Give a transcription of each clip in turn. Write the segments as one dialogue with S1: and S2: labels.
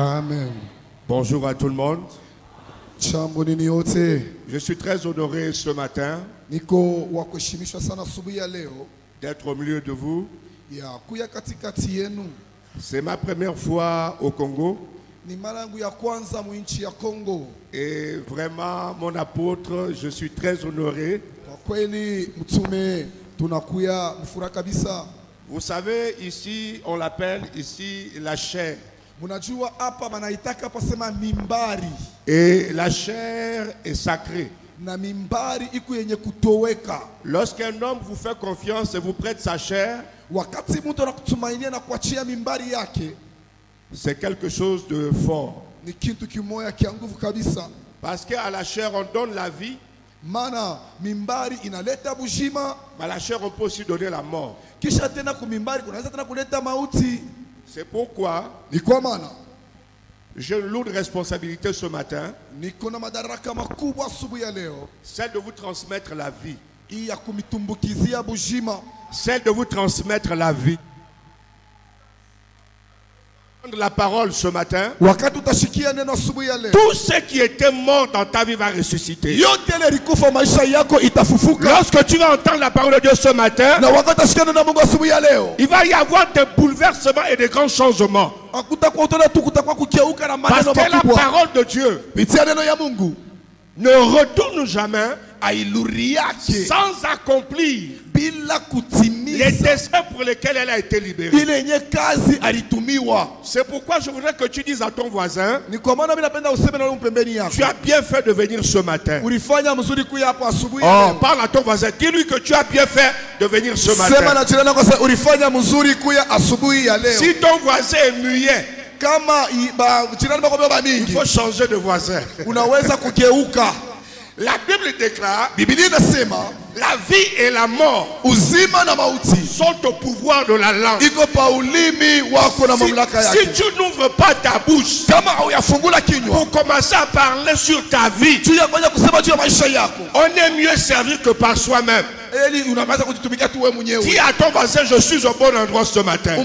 S1: Amen.
S2: Bonjour à tout le monde. Je suis très honoré ce matin d'être au milieu de vous. C'est ma première fois au Congo et vraiment, mon apôtre, je suis très honoré. Vous savez, ici, on l'appelle ici la chair. Et la chair est sacrée. Lorsqu'un homme vous fait confiance et vous prête sa chair, c'est quelque chose de fort. Parce qu'à la chair, on donne la vie,
S1: maana mimbari inaleta
S2: mais à la chair, on peut aussi donner la mort.
S1: kisha tena kumimbari kunaweza tena kuleta mauti.
S2: C'est pourquoi j'ai une lourde responsabilité ce matin, celle de vous transmettre la vie. Celle de vous transmettre la vie. La parole ce matin. Tout ce qui était mort dans ta vie va ressusciter. Lorsque tu vas entendre la parole de Dieu ce matin, il va y avoir des bouleversements et des grands changements. Parce que la parole de Dieu ne retourne jamais sans accomplir les desseins pour lesquels elle a été libérée. C'est pourquoi je voudrais que tu dises à ton voisin, tu as bien fait de venir ce matin. Oh, parle à ton voisin, dis-lui que tu as bien fait de venir ce matin. Si ton voisin est muet, il faut changer de voisin. La Bible déclare, la vie et la mort sont au pouvoir de la langue. Si, tu n'ouvres pas ta bouche pour commencer à parler sur ta vie, on est mieux servi que par soi-même. Dis à ton voisin, je suis au bon endroit ce matin.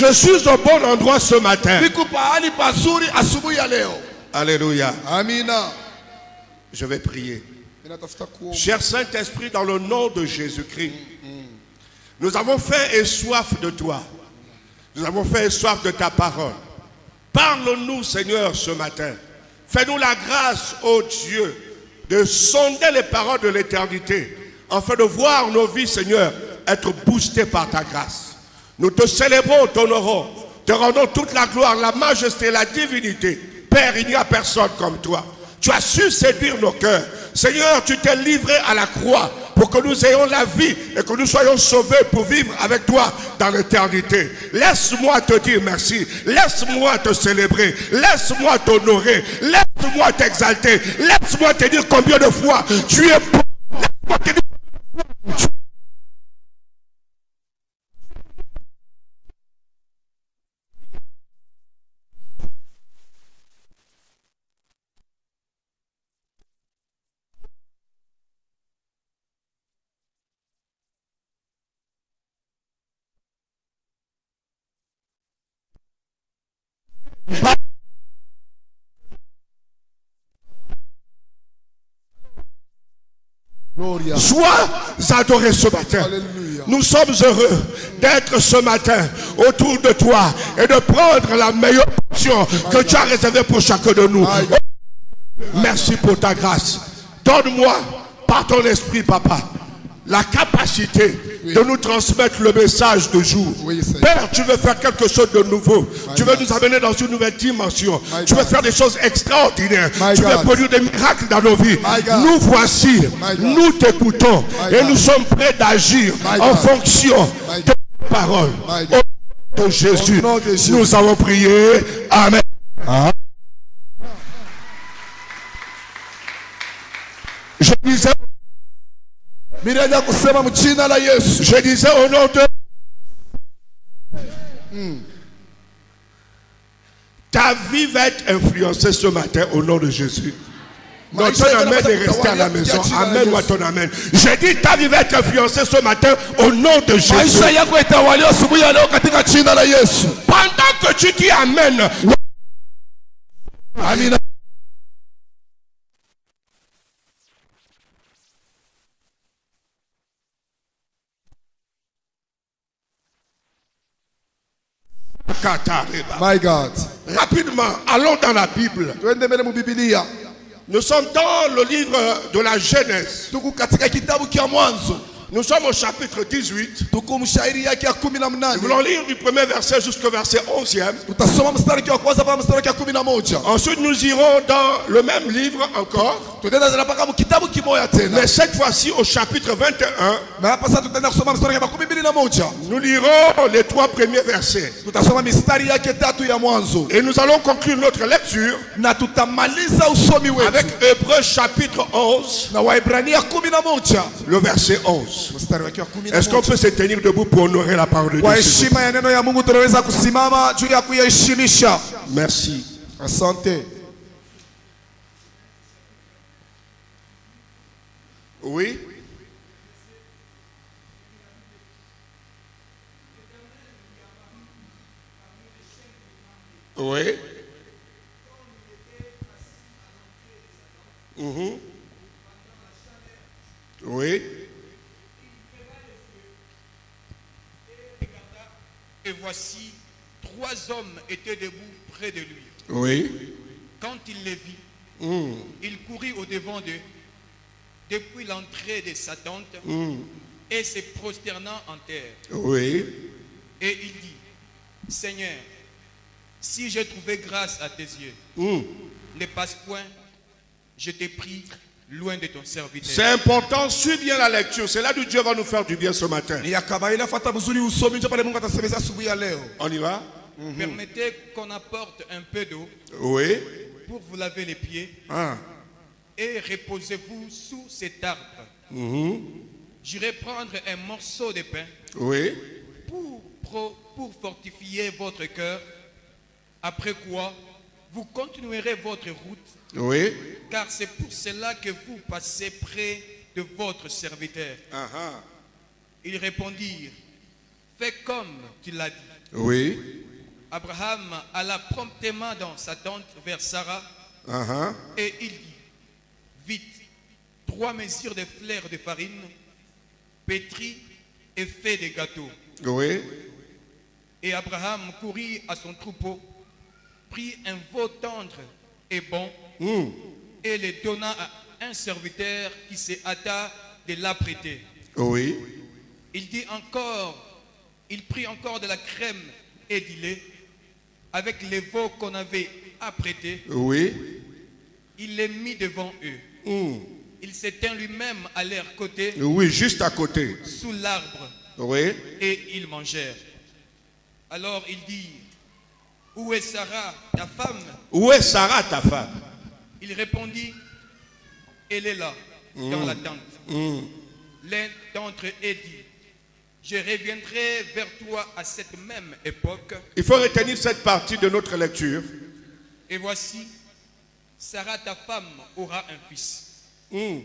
S2: Je suis au bon endroit ce matin. Alléluia.
S1: Amina.
S2: Je vais prier. Cher Saint-Esprit, dans le nom de Jésus-Christ, nous avons faim et soif de toi. Nous avons faim et soif de ta parole. Parle-nous, Seigneur, ce matin. Fais-nous la grâce, ô Dieu, de sonder les paroles de l'éternité, afin de voir nos vies, Seigneur, être boostées par ta grâce. Nous te célébrons, t'honorons, te rendons toute la gloire, la majesté, la divinité. Père, il n'y a personne comme toi. Tu as su séduire nos cœurs. Seigneur, tu t'es livré à la croix pour que nous ayons la vie et que nous soyons sauvés pour vivre avec toi dans l'éternité. Laisse-moi te dire merci. Laisse-moi te célébrer. Laisse-moi t'honorer. Laisse-moi t'exalter. Laisse-moi te dire combien de fois tu es bon. Laisse-moi te dire Sois adoré ce matin.
S1: Alléluia.
S2: Nous sommes heureux d'être ce matin autour de toi et de prendre la meilleure portion que tu as réservée pour chacun de nous. Merci pour ta grâce. Donne-moi, par ton esprit, papa, la capacité de nous transmettre le message de jour. Père, tu veux faire quelque chose de nouveau. tu veux nous amener dans une nouvelle dimension. Tu veux faire des choses extraordinaires. Tu veux produire des miracles dans nos vies. Nous voici. Nous t'écoutons. Et nous sommes prêts d'agir en fonction de ta parole.
S1: My
S2: Au
S1: God.
S2: nom de Jésus,
S1: Au nom de Jésus.
S2: nous avons prié. Amen. Je disais,
S1: Mirenda kusema mjina la Yesu.
S2: Je disais au nom de Ta vie va être influencée ce matin au nom de Jésus. Non, ton amen est resté à la maison. Amen ou à ton amen. J'ai dit ta vie va être influencée ce matin au nom de Jésus. Pendant que tu dis Amen.
S1: amina my god
S2: Rapidement, allons dans la Bible. Nous sommes dans le livre de la Genèse. Nous sommes au chapitre 18.
S1: tuku mshairi yake ya kumi na
S2: Nous voulons lire du premier verset jusqu'au verset 11e.
S1: tutasoma mstari wa kwanza mpaka mstari wa kumi na moja
S2: Ensuite, nous irons dans le même livre encore, mais cette fois-ci au chapitre 21.
S1: na hapa sasa tutaenda kusoma mstari ya makumi mbili na moja
S2: Nous lirons les trois premiers versets. Et nous allons conclure notre lecture avec
S1: wetu
S2: Hébreux chapitre 11,
S1: na waibrania kumi na moja
S2: le verset 11. Est-ce qu'on peut se tenir debout pour honorer la parole de Dieu Merci.
S1: asante
S2: Oui? Oui? Mhm. Oui?
S3: Et voici, trois hommes étaient debout près de lui.
S2: Oui.
S3: Quand il les vit,
S2: Mm.
S3: il courut au devant d'eux, depuis l'entrée de sa tente,
S2: Mm.
S3: et se prosternant en terre.
S2: Oui.
S3: Et il dit, Seigneur, si j'ai trouvé grâce à tes yeux,
S2: Mm.
S3: ne passe point, je t'ai pris loin de ton
S2: C'est
S3: serviteur.
S2: important, suis bien la lecture. C'est là où Dieu va nous faire du bien ce matin. On y va?
S3: Permettez qu'on apporte un peu d'eau
S2: Oui.
S3: pour vous laver les pieds
S2: Ah.
S3: et reposez-vous sous cet arbre.
S2: Mhm.
S3: J'irai prendre un morceau de pain
S2: Oui.
S3: pour, pour fortifier votre cœur, après quoi vous continuerez votre route,
S2: Oui.
S3: car c'est pour cela que vous passez près de votre serviteur.
S2: Ah, ah.
S3: Ils répondirent, fais comme tu l'as dit.
S2: Oui.
S3: Abraham alla promptement dans sa tente vers Sarah
S2: Ah,
S3: et il dit, vite, trois mesures de fleurs de farine, pétries et fait des gâteaux.
S2: Oui.
S3: Et Abraham courut à son troupeau, prit un veau tendre et bon,
S2: Mm.
S3: et le donna à un serviteur qui se hâta de l'apprêter.
S2: Oui.
S3: Il dit encore, il prit encore de la crème et du lait, avec les veaux qu'on avait apprêtés,
S2: Oui.
S3: il les mit devant eux.
S2: Mm.
S3: Il s'éteint lui-même à leur côté,
S2: Oui, juste à côté.
S3: sous l'arbre,
S2: Oui.
S3: et ils mangèrent. Alors il dit, où est Sarah, ta femme?
S2: Où est Sarah, ta femme?
S3: Il répondit, elle est là, dans la tente.
S2: Mm.
S3: L'un d'entre eux dit, je reviendrai vers toi à cette même époque,
S2: Il faut retenir cette partie de notre lecture.
S3: et voici, Sarah, ta femme, aura un fils.
S2: Mm.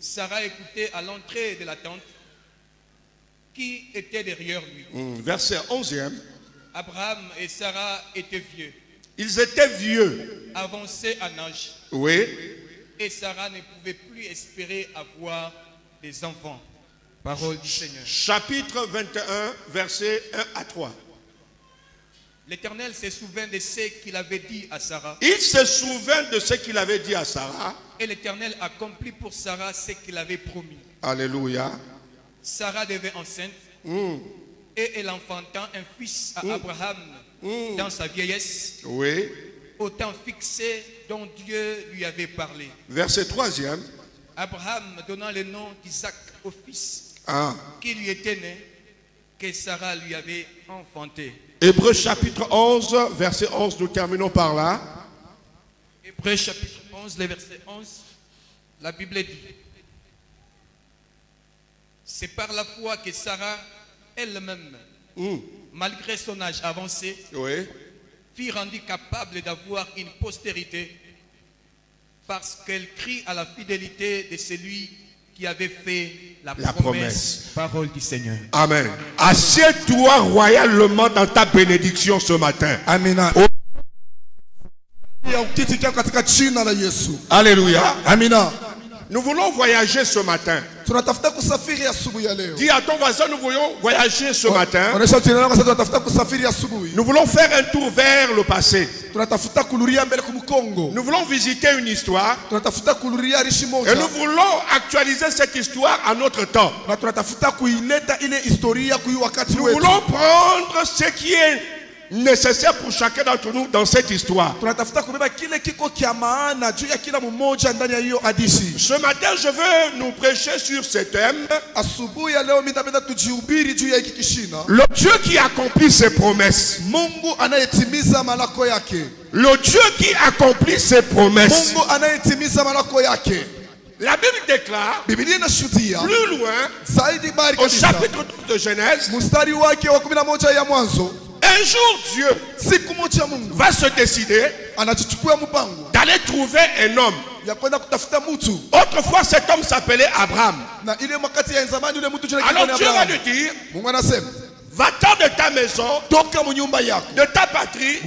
S3: Sarah écoutait à l'entrée de la tente qui était derrière lui.
S2: Mm. Verset 11e.
S3: Abraham et Sarah étaient vieux,
S2: Ils étaient vieux.
S3: avancés en âge,
S2: Oui.
S3: et Sarah ne pouvait plus espérer avoir des enfants. Parole du Seigneur.
S2: Chapitre 21, versets 1 à 3.
S3: L'Éternel se souvint de ce qu'il avait dit à Sarah,
S2: Il se souvint de ce qu'il avait dit à Sarah.
S3: et l'Éternel accomplit pour Sarah ce qu'il avait promis.
S2: Alléluia.
S3: Sarah devint enceinte,
S2: Mm.
S3: Et elle enfanta un fils à Abraham
S2: Mm.
S3: dans sa vieillesse,
S2: Oui.
S3: au temps fixé dont Dieu lui avait parlé.
S2: Verset 3e.
S3: Abraham donna le nom d'Isaac au fils
S2: Ah.
S3: qui lui était né, que Sarah lui avait enfanté.
S2: Hébreux chapitre 11, verset 11, nous terminons par là.
S3: Hébreu chapitre 11, le verset 11, la Bible dit, c'est par la foi que Sarah elle-même,
S2: Mm.
S3: malgré son âge avancé,
S2: Oui.
S3: fut rendue capable d'avoir une postérité parce qu'elle crie à la fidélité de celui qui avait fait la,
S2: La
S3: promesse, parole du Seigneur.
S2: Amen. Assieds-toi royalement dans ta bénédiction ce matin.
S1: yesu
S2: Alléluia.
S1: amina
S2: Nous voulons voyager ce matin. Dis à ton voisin, nous voulons voyager ce matin. Nous voulons faire un tour vers le passé. Nous voulons visiter une histoire. Et nous voulons actualiser cette histoire à notre temps. Nous voulons prendre ce qui est nécessaire pour chacun d'entre nous dans cette histoire. Ce matin, je veux nous prêcher sur ce thème. Le Dieu qui accomplit ses promesses. Le Dieu qui accomplit ses promesses. La Bible déclare plus loin, au chapitre 12 de Genèse, un jour Dieu va se décider d'aller trouver un homme. Autrefois, cet homme s'appelait Abraham. Alors Dieu va lui dire, va-t'en de ta maison, de ta patrie,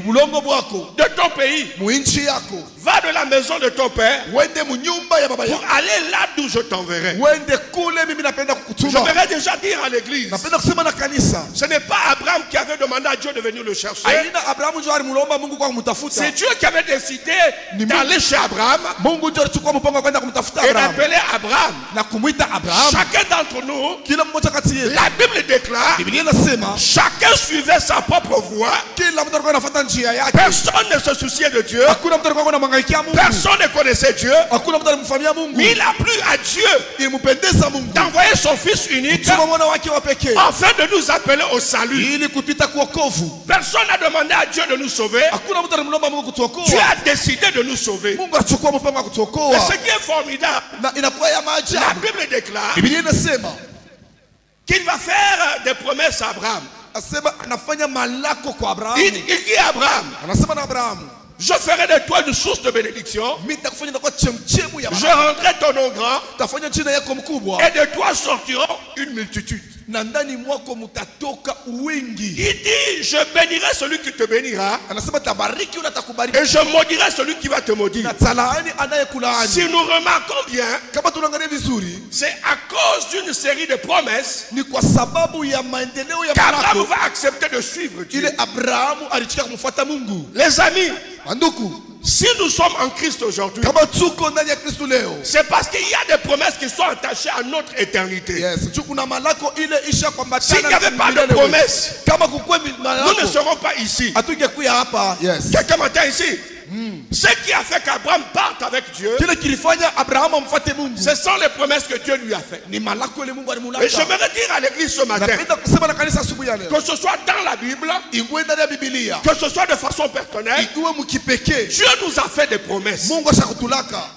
S2: de ton pays. Va de la maison de ton père pour aller là d'où je t'enverrai. Je voudrais déjà dire à l'église, ce n'est pas Abraham qui avait demandé à Dieu de venir le chercher. C'est Dieu qui avait décidé d'aller chez Abraham et d'appeler Abraham. Chacun d'entre nous, la Bible déclare, chacun suivait sa propre voie. Personne ne se souciait de Dieu. Personne ne connaissait Dieu. Mais il a plu à Dieu d'envoyer son Fils unique afin de nous appeler au salut. Personne n'a demandé à Dieu de nous sauver. Dieu a décidé de nous sauver. Et ce qui est formidable, la Bible déclare qu'il va faire des promesses à Abraham. Il, dit à Abraham, je ferai de toi une source de bénédiction. Je rendrai ton nom grand et de toi sortiront une multitude. Il dit, je bénirai celui qui te bénira. Et je maudirai celui qui va te maudire. Si nous remarquons bien, c'est à cause d'une série de promesses qu'Abraham va accepter de suivre Dieu. Les amis, si nous sommes en Christ aujourd'hui, c'est parce qu'il y a des promesses qui sont attachées à notre éternité.
S1: yes
S2: S'il n'y avait pas de promesses, nous ne serons pas ici.
S1: yes.
S2: Quelqu'un m'entend ici? Ce qui a fait qu'Abraham parte avec Dieu, ce sont les promesses que Dieu lui a faites. Et j'aimerais dire à l'église ce matin, que ce soit dans la Bible, que ce soit de façon personnelle, Dieu nous a fait des promesses.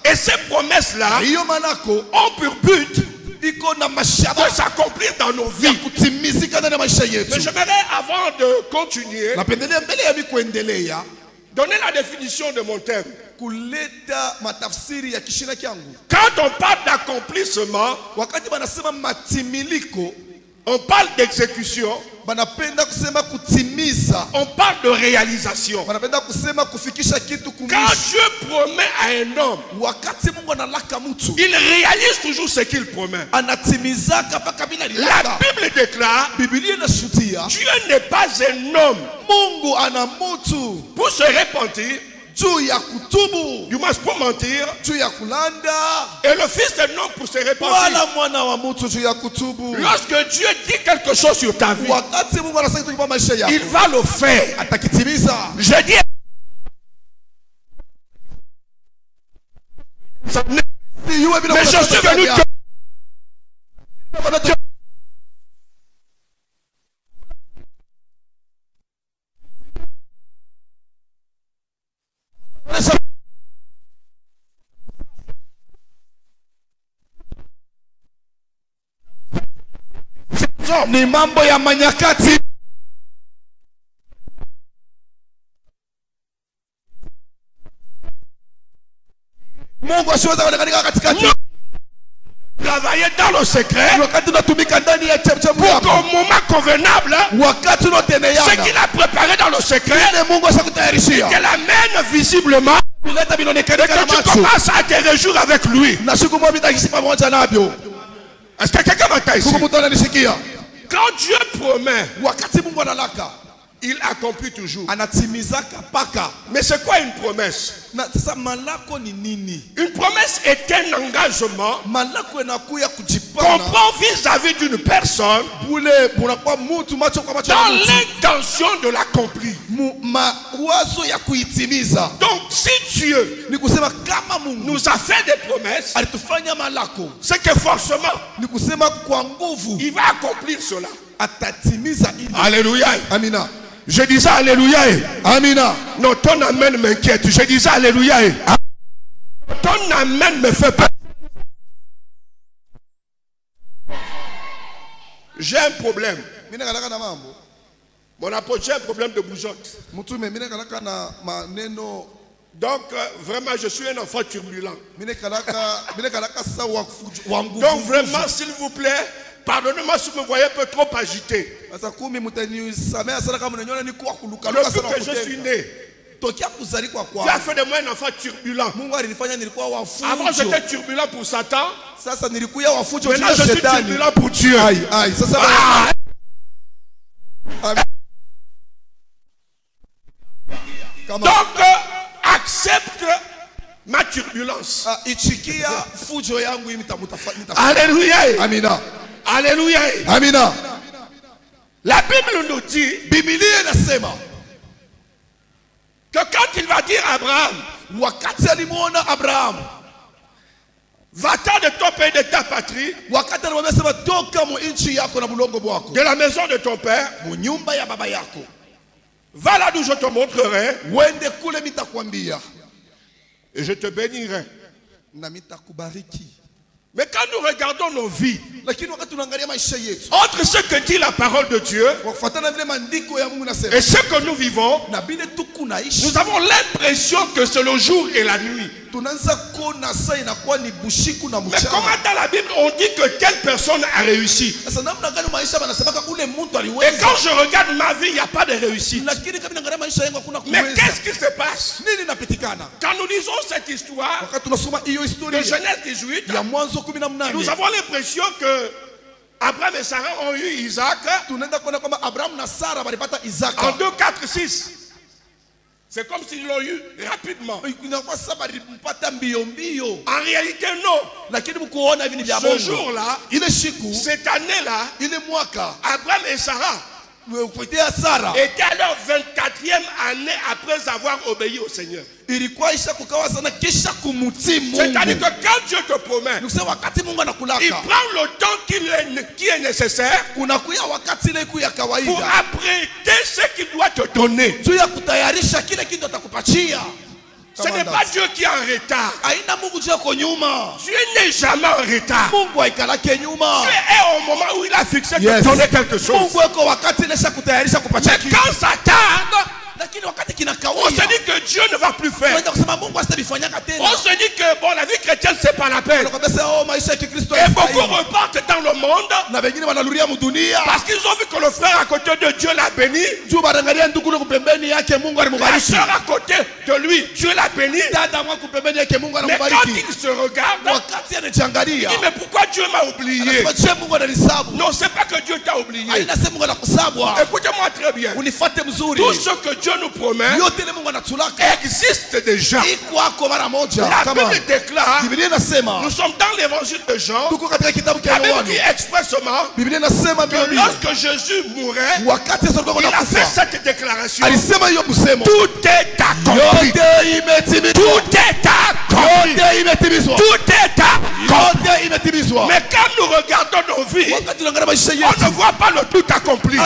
S2: Et ces promesses-là ont pour but de s'accomplir dans nos vies. Mais j'aimerais, avant de continuer, donner la définition de mon
S1: kyangu
S2: Quand on parle d'accomplissement, on parle d'exécution, on parle de réalisation. Quand Dieu promet à un homme, il réalise toujours ce qu'il promet. La Bible déclare, Dieu n'est pas un homme pour se repentir,
S1: kutubu
S2: du moins pour mentir, et le Fils d'un homme pour se
S1: kutubu.
S2: Lorsque Dieu dit quelque chose sur ta vie, il va le faire. Je dis, mais je suis venu que
S1: ni mambo ya manyakati. Mungu asiweza kuonekanika katikati
S2: travailler dans le secret.
S1: Wakati unatumika ndani ya chemchemu
S2: pour
S1: yako.
S2: qu'au moment convenable,
S1: wakati
S2: ce qu'il a préparé dans le secret,
S1: ile mungu
S2: visiblement que tu
S1: macho.
S2: commences à te réjouir avec lui.
S1: na siku moja vitaishi pamoja navyo
S2: Est-ce que quelqu'un m'entend ici? Quand Dieu promet, il accomplit toujours. Mais c'est quoi une promesse? Une promesse est un engagement. Qu'on prend vis-à-vis d'une personne dans l'intention de l'accomplir. Donc, si Dieu nous a fait des promesses, c'est que forcément, il va accomplir cela. Alléluia.
S1: amina
S2: Je disais Alléluia.
S1: amina
S2: Non, ton amen m'inquiète. Je disais Alléluia. Ton amen me fait peur. J'ai un problème. Mon apôtre, j'ai un problème de bougeotte. Donc, euh, vraiment, je suis un enfant turbulent. Donc, vraiment, s'il vous plaît, pardonnez-moi si vous me voyez un peu trop agité. Depuis que je suis né,
S1: tokea kuzaliwa
S2: Dieu a
S1: kwa
S2: fait de moi un enfant turbulent. Avant, j'étais turbulent pour Satan. Maintenant, je suis turbulent pour Dieu. Ah, Donc, accepte ma turbulence.
S1: ah,
S2: Alléluia.
S1: amina
S2: Alléluia.
S1: amina.
S2: La Bible nous dit que quand il va dire à Abraham,
S1: abrahamu
S2: va-t'en de ton pays, de ta patrie, de la maison de ton père, va là d'où je te montrerai. Et je te bénirai. Mais quand nous regardons nos vies, entre ce que dit la parole de Dieu et ce que nous vivons, nous avons l'impression que c'est le jour et la nuit. Mais comment dans la Bible on dit que telle personne a réussi? Et quand je regarde ma vie, il n'y a pas de réussite. Mais qu'est-ce qui se passe? Quand nous lisons cette histoire de Genèse 18,
S1: ya mwanzo kumi na
S2: nous avons l'impression que Abraham et Sarah ont eu Isaac. en
S1: isaka
S2: 2, 4, 6. C'est comme s'ils l'ont eu rapidement. En réalité, non. Ce jour-là, cette année-là, Abraham et Sarah à leur 24e année après avoir obéi au Seigneur. C'est-à-dire que quand Dieu te promet, il prend le temps est- qui est nécessaire pour apprêter ce qu'il doit te donner. Ce n'est pas Dieu qui est en retard. Dieu n'est jamais en retard. Dieu est au moment où il a fixé de
S1: Yes.
S2: donner quelque chose. Mais quand ça tarde, on se dit que Dieu ne va plus faire. On se dit que bon, la vie chrétienne, c'est pas la peine.
S1: Oh
S2: Et beaucoup repartent dans le monde parce qu'ils ont vu que le frère à côté de Dieu l'a béni. La soeur à côté de lui, Dieu l'a béni. Mais quand il se regarde, il dit mais pourquoi Dieu m'a oublié? Non, c'est pas que Dieu t'a oublié. Écoutez-moi très bien. Tout ce que Dieu nous promet existe déjà. La Bible déclare, nous sommes dans l'évangile de Jean. La Bible dit expressément que lorsque Jésus mourait, il a fait cette déclaration. Tout est accompli. Tout est accompli.
S1: yote imetimizwa
S2: Tout est accompli.
S1: yote imetimizwa
S2: Mais quand nous regardons nos vies, on ne voit pas le tout accompli.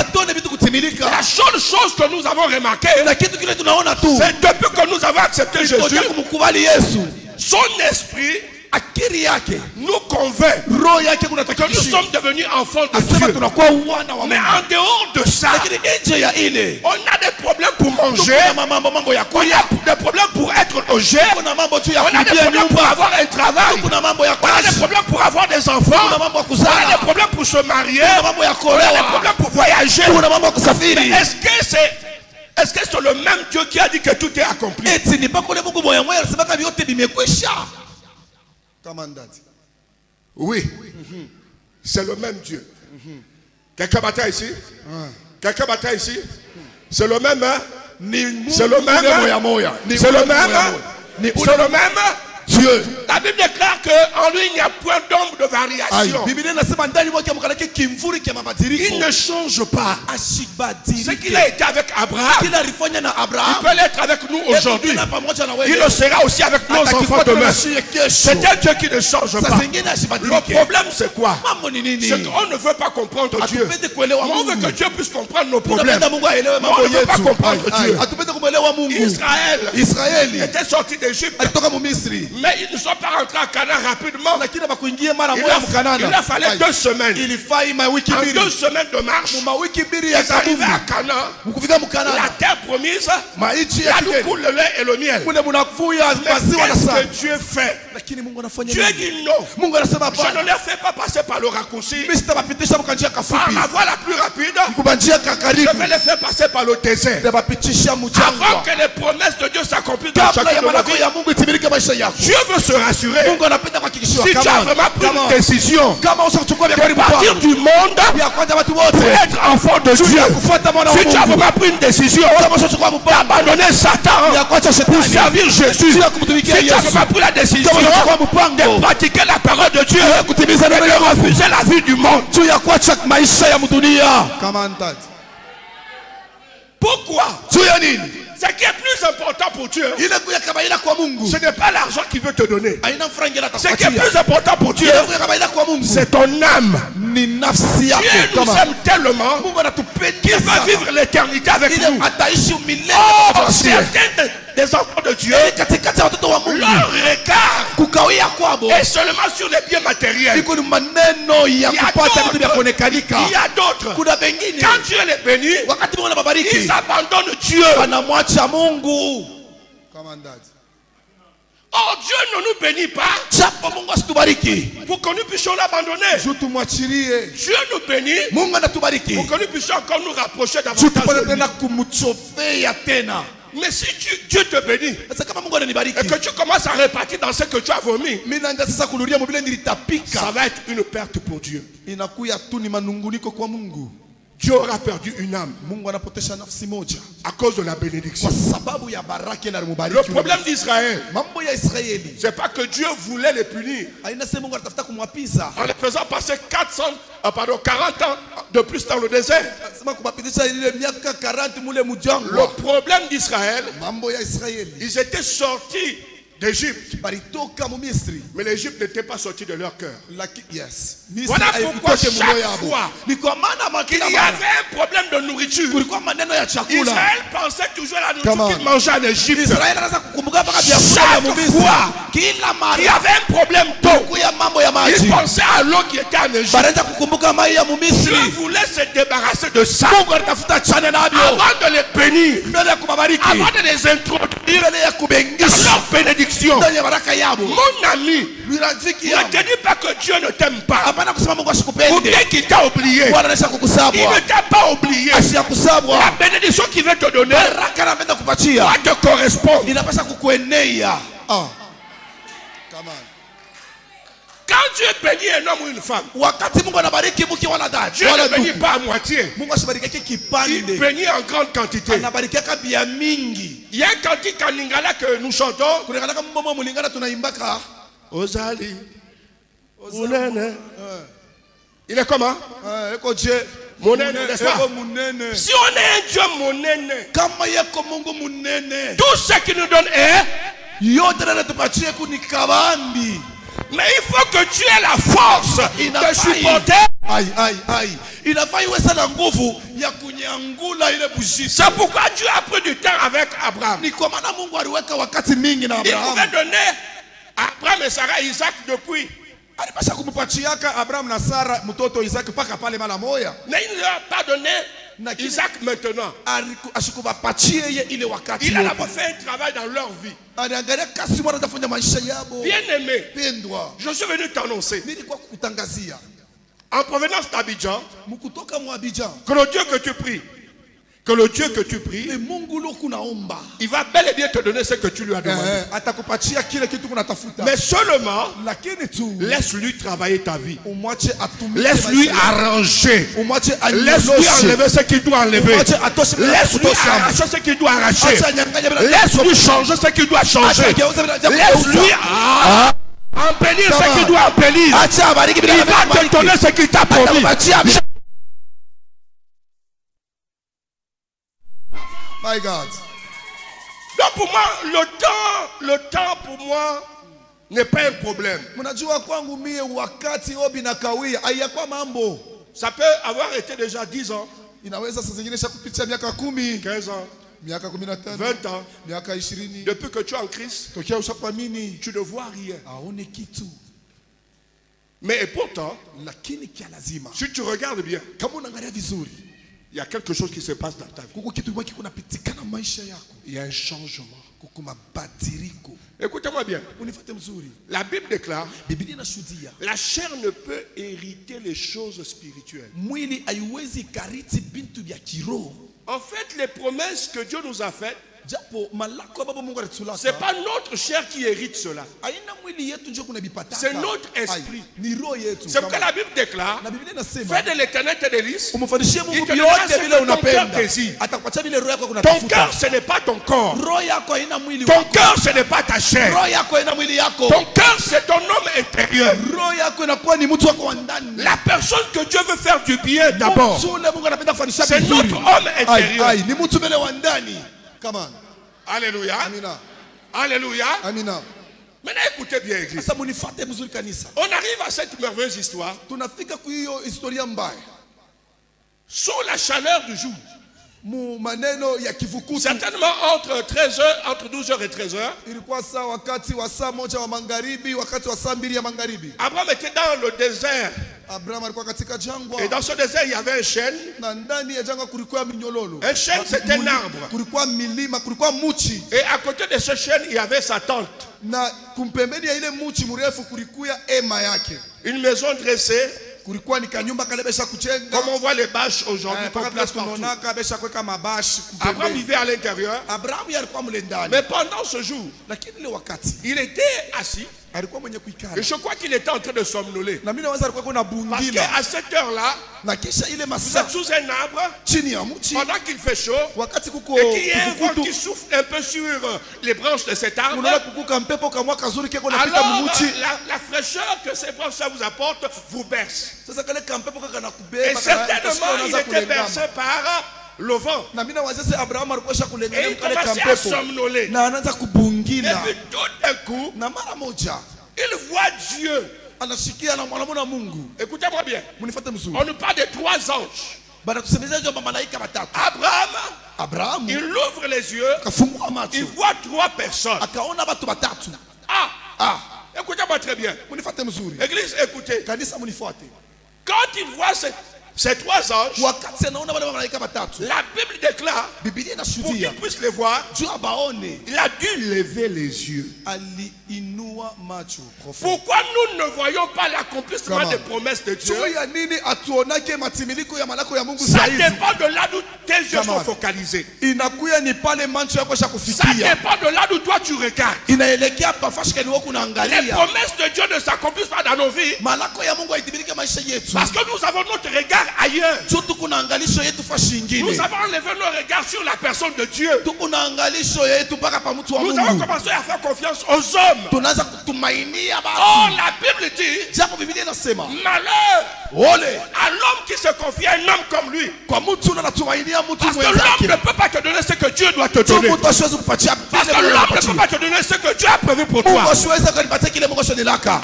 S1: kutimilika
S2: La seule chose que nous avons remarqué,
S1: na kitu kile tunaona tu
S2: c'est depuis que nous avons accepté Jésus, son esprit
S1: akili yake.
S2: Nous convainc
S1: roho yake
S2: que nous sommes devenus enfants de Dieu.
S1: tunakuwa wana wa
S2: Mais en dehors de ça,
S1: lakini nje ya ile
S2: on a des problèmes pour manger,
S1: kuna mambo mambo ya
S2: on
S1: kula
S2: a des problèmes pour être logé,
S1: kuna mambo tu ya
S2: on a des problèmes pour avoir un travail,
S1: kuna mambo ya
S2: on a des problèmes pour avoir des
S1: kuna
S2: enfants,
S1: mambo ya
S2: on a des problèmes pour se marier,
S1: kuna mambo ya
S2: on a des problèmes pour voyager.
S1: kuna mambo ya kusafiri.
S2: Est-ce que c'est est-ce que c'est le même Dieu qui a dit que tout est accompli? Oui. C'est le même Dieu. Quelqu'un bataille ici? Quelqu'un bataille ici? C'est le même, hein? C'est le même, C'est le même, C'est le même
S1: Dieu
S2: La Bible déclare qu'en lui, il n'y a point d'ombre de variation. Il ne change pas. Ce
S1: ashibadilike
S2: qu'il a été avec Abraham, il peut l'être avec nous aujourd'hui. Il le sera aussi avec nos enfants demain. C'est un Dieu qui ne change pas. Le problème, c'est quoi? C'est qu'on ne veut pas comprendre Dieu.
S1: kuelewa
S2: Mais on veut que Dieu puisse comprendre nos problèmes. Mais on ne veut pas comprendre Dieu. Israël était sorti d'Égypte, mais ils ne sont pas rentrés à Canaan rapidement. Il a, il a fallu deux semaines. En deux semaines de marche, ils arrivaient à Canaan. La terre promise, là coule le lait et le miel. Mais qu'est-ce que Dieu fait? Dieu dit non. Je ne les fais pas passer par le raccourci. Par la voie la plus rapide, je vais les faire passer par le désert. Avant que les promesses de Dieu s'accomplissent dans Dieu veut se rassurer. Si tu as vraiment pris une décision de partir du monde pour être enfant de Dieu, si tu as vraiment pris une décision d'abandonner Satan pour servir Jésus,
S1: si
S2: tu as vraiment pris la décision de pratiquer la parole de Dieu et de refuser la vie du monde. Pourquoi? Ce qui est plus important pour Dieu, ce n'est pas l'argent qu'il veut te donner. Ce qui est plus important pour Dieu, c'est ton âme. Dieu nous aime tellement qu'il va vivre l'éternité avec nous. Oh, certains des enfants de Dieu, leur regard est seulement sur les biens matériels. Il y a d'autres. Quand Dieu les bénit, ils abandonnent Dieu. Oh, Dieu ne nous bénit pas. Pour que nous puissions l'abandonner. Dieu nous bénit. Pour que nous puissions encore nous rapprocher davantage Mais si tu- Dieu te bénit et que tu commences à répartir dans ce que tu as vomi, ça va être une perte pour Dieu. Dieu aura perdu une âme. À cause de la bénédiction. Le problème d'Israël, c'est pas que Dieu voulait les punir. En les faisant passer 400, euh, pardon, 40 ans de plus dans le désert.
S1: sema kuwapitisha ile miaka 40 mule
S2: Le problème d'Israël, ils étaient sortis d'Égypte, mais l'Égypte n'était pas sortie de leur cœur.
S1: Yes.
S2: Voilà pourquoi chaque fois
S1: ni kwa maana
S2: Il
S1: makila
S2: y avait un problème de nourriture. Israël pensait toujours à la nourriture qu'il mangeait en Égypte. Chaque fois
S1: kila
S2: Il y avait un problème d'eau. Il pensait à l'eau qui était en Égypte. Dieu voulait se débarrasser de ça. Avant de les bénir, avant de les introduire dans leur bénédiction.
S1: Yabo
S2: Mon ami, ne te dis pas que Dieu ne t'aime pas. Ou bien qu'il t'a oublié. Il ne t'a pas oublié. La bénédiction qu'il veut te donner va te correspondre.
S1: ah.
S2: Quand Dieu bénit un homme ou une femme, Dieu ne bénit pas à moitié. Il bénit en grande quantité. Il y a un cantique en lingala que nous chantons. Ozali. Munene. Il est comment?
S1: Eh, je
S2: Munene, n'est-ce pas?
S1: munene
S2: Si on est un Dieu monene, tout ce qu'il nous donne est, mais il faut que tu aies la force de
S1: Inafai.
S2: supporter.
S1: ai ai ai inafaa iwe sana nguvu ya kunyangula ile
S2: C'est
S1: buzito
S2: pourquoi Dieu a pris du temps avec Abraham.
S1: ni kwa maana mungu aliweka wakati mingi na
S2: Il pouvait donner Abraham et Sarah, Isaac depuis.
S1: alipasha kumpachiaka abrahamu na sara mtoto isaki mpaka pale mara moya
S2: Mais il ne leur a pas donné
S1: Na
S2: Isaac maintenant.
S1: Ashikubapatie ye ile wakati
S2: Il a d'abord fait un travail dans leur vie.
S1: aliangalia kasi mwana atafanya maisha yabo
S2: Bien aimé,
S1: pendwa
S2: je suis venu t'annoncer
S1: nilikuwa kukutangazia
S2: en provenance d'Abidjan que le Dieu que tu pries, que le Dieu que tu pries, il va bel et bien te donner ce que tu lui as demandé.
S1: Eh, kunatafuta
S2: Mais seulement, laisse-lui travailler ta vie. Laisse-lui arranger. Laisse-lui enlever ce qu'il doit enlever. Laisse-lui arracher ce qu'il doit arracher. Laisse-lui changer ce qu'il doit changer. Laisse-lui embellir ce qu'il doit embellir.
S1: bila
S2: Il va te
S1: kubariki.
S2: donner ce qu'il t'a promis.
S1: My God.
S2: Donc pour moi, le temps, le temps pour moi n'est pas un problème. Ça peut avoir été déjà 10 ans,
S1: inaweza saa zingine shakupitia miaka kumi
S2: 15 ans,
S1: miaka kumi na tano
S2: 20 ans. Depuis que tu es en Christ, tu ne vois rien. Mais et pourtant, si tu regardes bien, il y a quelque chose qui se passe dans ta vie. Il y a un changement. Écoutez-moi bien. La Bible déclare La chair ne peut hériter les choses spirituelles. En fait, les promesses que Dieu nous a faites, ce n'est pas notre chair qui hérite cela. C'est notre esprit. C'est pourquoi la Bible déclare Fais de l'éternel tes délices. Il te ton cœur ce n'est pas ton corps. Ton cœur, ce n'est pas ta chair. Ton cœur, c'est ton homme intérieur. La personne que Dieu veut faire du bien d'abord, c'est notre homme intérieur.
S1: Come on.
S2: Alléluia.
S1: amina
S2: Alléluia.
S1: amina
S2: Maintenant, écoutez bien, Église. On arrive à cette merveilleuse histoire
S1: tunafika kwa hiyo historia mbaya
S2: sous la chaleur du jour. Certainement entre 13h, entre 12h et 13h,
S1: ilikuwa saa wakati wa saa moja wa magharibi wakati wa saa mbili ya magharibi
S2: Abraham était dans le désert. Et dans ce désert, il y avait un chêne. Un chêne, c'est un arbre. Et à côté de ce chêne, il y avait sa tente. Une maison dressée, comme on voit les bâches aujourd'hui,
S1: Eh,
S2: qu'on place partout. Abraham vivait à l'intérieur. Mais pendant ce jour, il était assis. Et je crois qu'il était en train de somnoler. Parce qu'à cette heure-là, vous êtes sous un arbre, pendant qu'il fait chaud, et qu'il y a un vent qui souffle un peu sur euh, les branches de cet arbre. Alors, la, la fraîcheur que ces branches vous apportent vous berce. Et certainement, il était bercé par le vent. Et il commençait à somnoler. Et puis tout d'un coup,
S1: na mara moja.
S2: Il voit Dieu.
S1: na mungu.
S2: Écoutez-moi bien.
S1: mzuri.
S2: On nous parle de trois anges. Abraham,
S1: abrahamu
S2: il ouvre les yeux,
S1: akafungua
S2: il voit trois personnes.
S1: akaona
S2: Ah,
S1: ah.
S2: Écoutez-moi très bien.
S1: mzuri.
S2: Église, écoutez.
S1: kanisa munifuate.
S2: Quand il voit ces, ces trois anges, la Bible déclare, pour qu'il
S1: inashuhudia
S2: puisse les voir, il a dû lever les yeux. Pourquoi nous ne voyons pas l'accomplissement des promesses de Dieu? Ça dépend de là où tes yeux sont focalisés. Ça dépend de là où toi tu regardes. Les promesses de Dieu ne s'accomplissent pas dans nos vies. Parce que nous avons notre regard ailleurs. Nous avons enlevé nos regards sur la personne de Dieu. Nous avons commencé à faire confiance aux hommes.
S1: Tunaanza kutumainia basi
S2: la Bible dit
S1: japo bibilia inasema
S2: malheur
S1: ole
S2: à l'homme qui se confie à un homme comme lui.
S1: kwa mtu unatumainia mtu
S2: Parce que l'homme ne peut pas te donner ce que Dieu doit te donner.
S1: mtu asiwezi kupatia
S2: Parce que l'homme ne peut pas te donner ce que Dieu a prévu pour
S1: mungu
S2: toi.
S1: kile mungu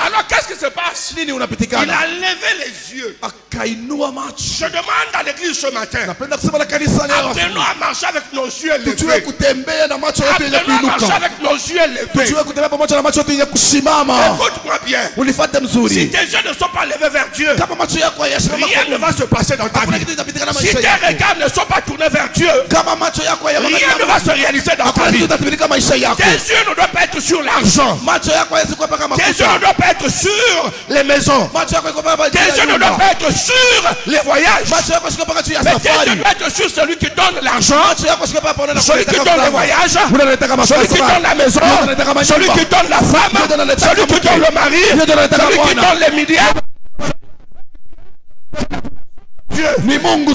S2: Alors qu'est-ce qui se passe? Il a levé les yeux.
S1: akainua macho
S2: Je demande à l'église ce matin.
S1: napenda kusema na kanisa leo
S2: Apprenons à marcher avec nos yeux
S1: tujue
S2: levés.
S1: kutembea na macho yenye
S2: marcher avec nos yeux levés.
S1: tujue kutembea pamoja kusimama.
S2: Écoute-moi bien. Si tes yeux ne sont pas levés vers Dieu,
S1: kama macho yako hayasimama
S2: rien ne va se passer dans ta vie. Si tes regards ne sont pas tournés vers Dieu,
S1: kama macho yako
S2: rien ne va se réaliser dans ta vie. Tes yeux ne doivent pas être sur l'argent.
S1: macho yako
S2: Tes yeux ne doivent pas être sur les maisons.
S1: macho yako
S2: Tes yeux ne doivent pas être sur les voyages.
S1: macho yako
S2: tes yeux doivent être sur celui qui donne l'argent,
S1: macho yako
S2: celui qui donne les voyages, celui qui donne la maison, celui qui donne la femme, celui qui donne le mari, celui qui donne les milliards. Dieu.
S1: ni mungu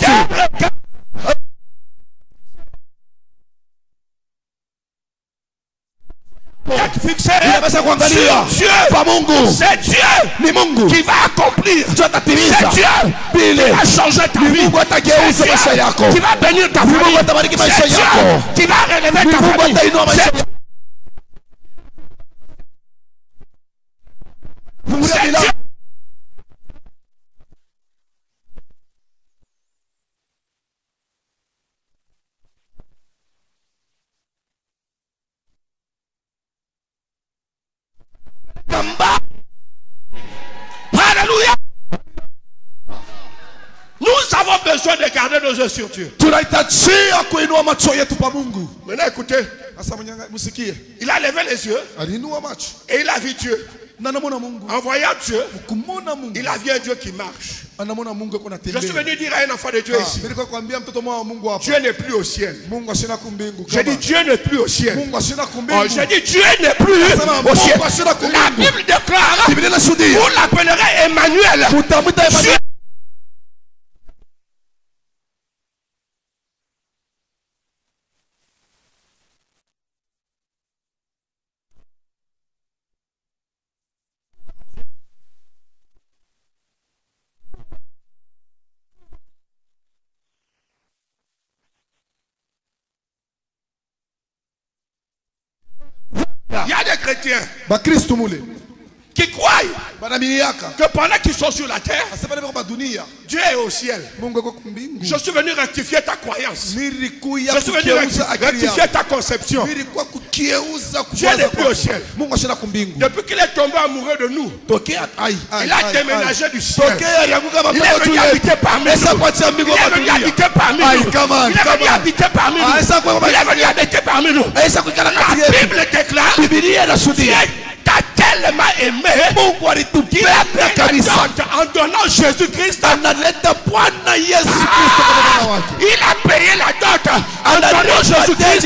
S1: kuangalia kwa mungu.
S2: C'est Dieu
S1: ni mungu.
S2: qui va accomplir.
S1: atatimiza
S2: C'est Dieu qui va changer ta
S1: ni
S2: vie.
S1: mungu atageuza
S2: C'est
S1: maisha
S2: Dieu
S1: yako.
S2: qui va bénir ta
S1: Ni Mungu
S2: famille.
S1: atabariki maisha
S2: C'est Dieu
S1: yako.
S2: qui va relever
S1: ni
S2: ta
S1: mungu
S2: famille.
S1: atainua maisha
S2: C'est
S1: yako Fungulia
S2: C'est
S1: milango.
S2: Dieu. Kamba. Alléluia. Nous avons besoin de garder nos yeux sur Dieu.
S1: tunahitajia kuinua macho yetu pa mungu
S2: Maintenant écoutez,
S1: sasa msikie
S2: il a levé les yeux
S1: aliinua macho
S2: et il a vu Dieu.
S1: na anamwona mungu
S2: En voyant Dieu, il a vu un Dieu qui marche. Je suis venu dire à un enfant de Dieu
S1: Ah,
S2: ici, Dieu n'est plus au ciel. J'ai dit Dieu n'est plus au ciel. Oh, J'ai dit Dieu n'est plus au ciel. La Bible déclare, vous l'appellerez Emmanuel. Dieu chrétiens.
S1: Bakristo moule.
S2: Qui croient que pendant qu'ils sont sur la terre,
S1: badunia
S2: Dieu est au ciel. Je suis venu rectifier ta croyance. Je suis venu rectifier ta conception. Dieu n'est plus au ciel. Depuis qu'il est tombé amoureux de nous, il a déménagé du ciel. Il est venu habiter parmi nous. Il est venu
S1: dunia.
S2: habiter parmi nous.
S1: on,
S2: Il est venu habiter parmi
S1: Ah,
S2: nous.
S1: esa kwa-
S2: Il est venu habiter parmi nous. La Bible déclare t'a tellement aimé qu'il a pris en donnant Jésus-Christ.
S1: wake
S2: Il a payé la dot. En donnant Jésus-Christ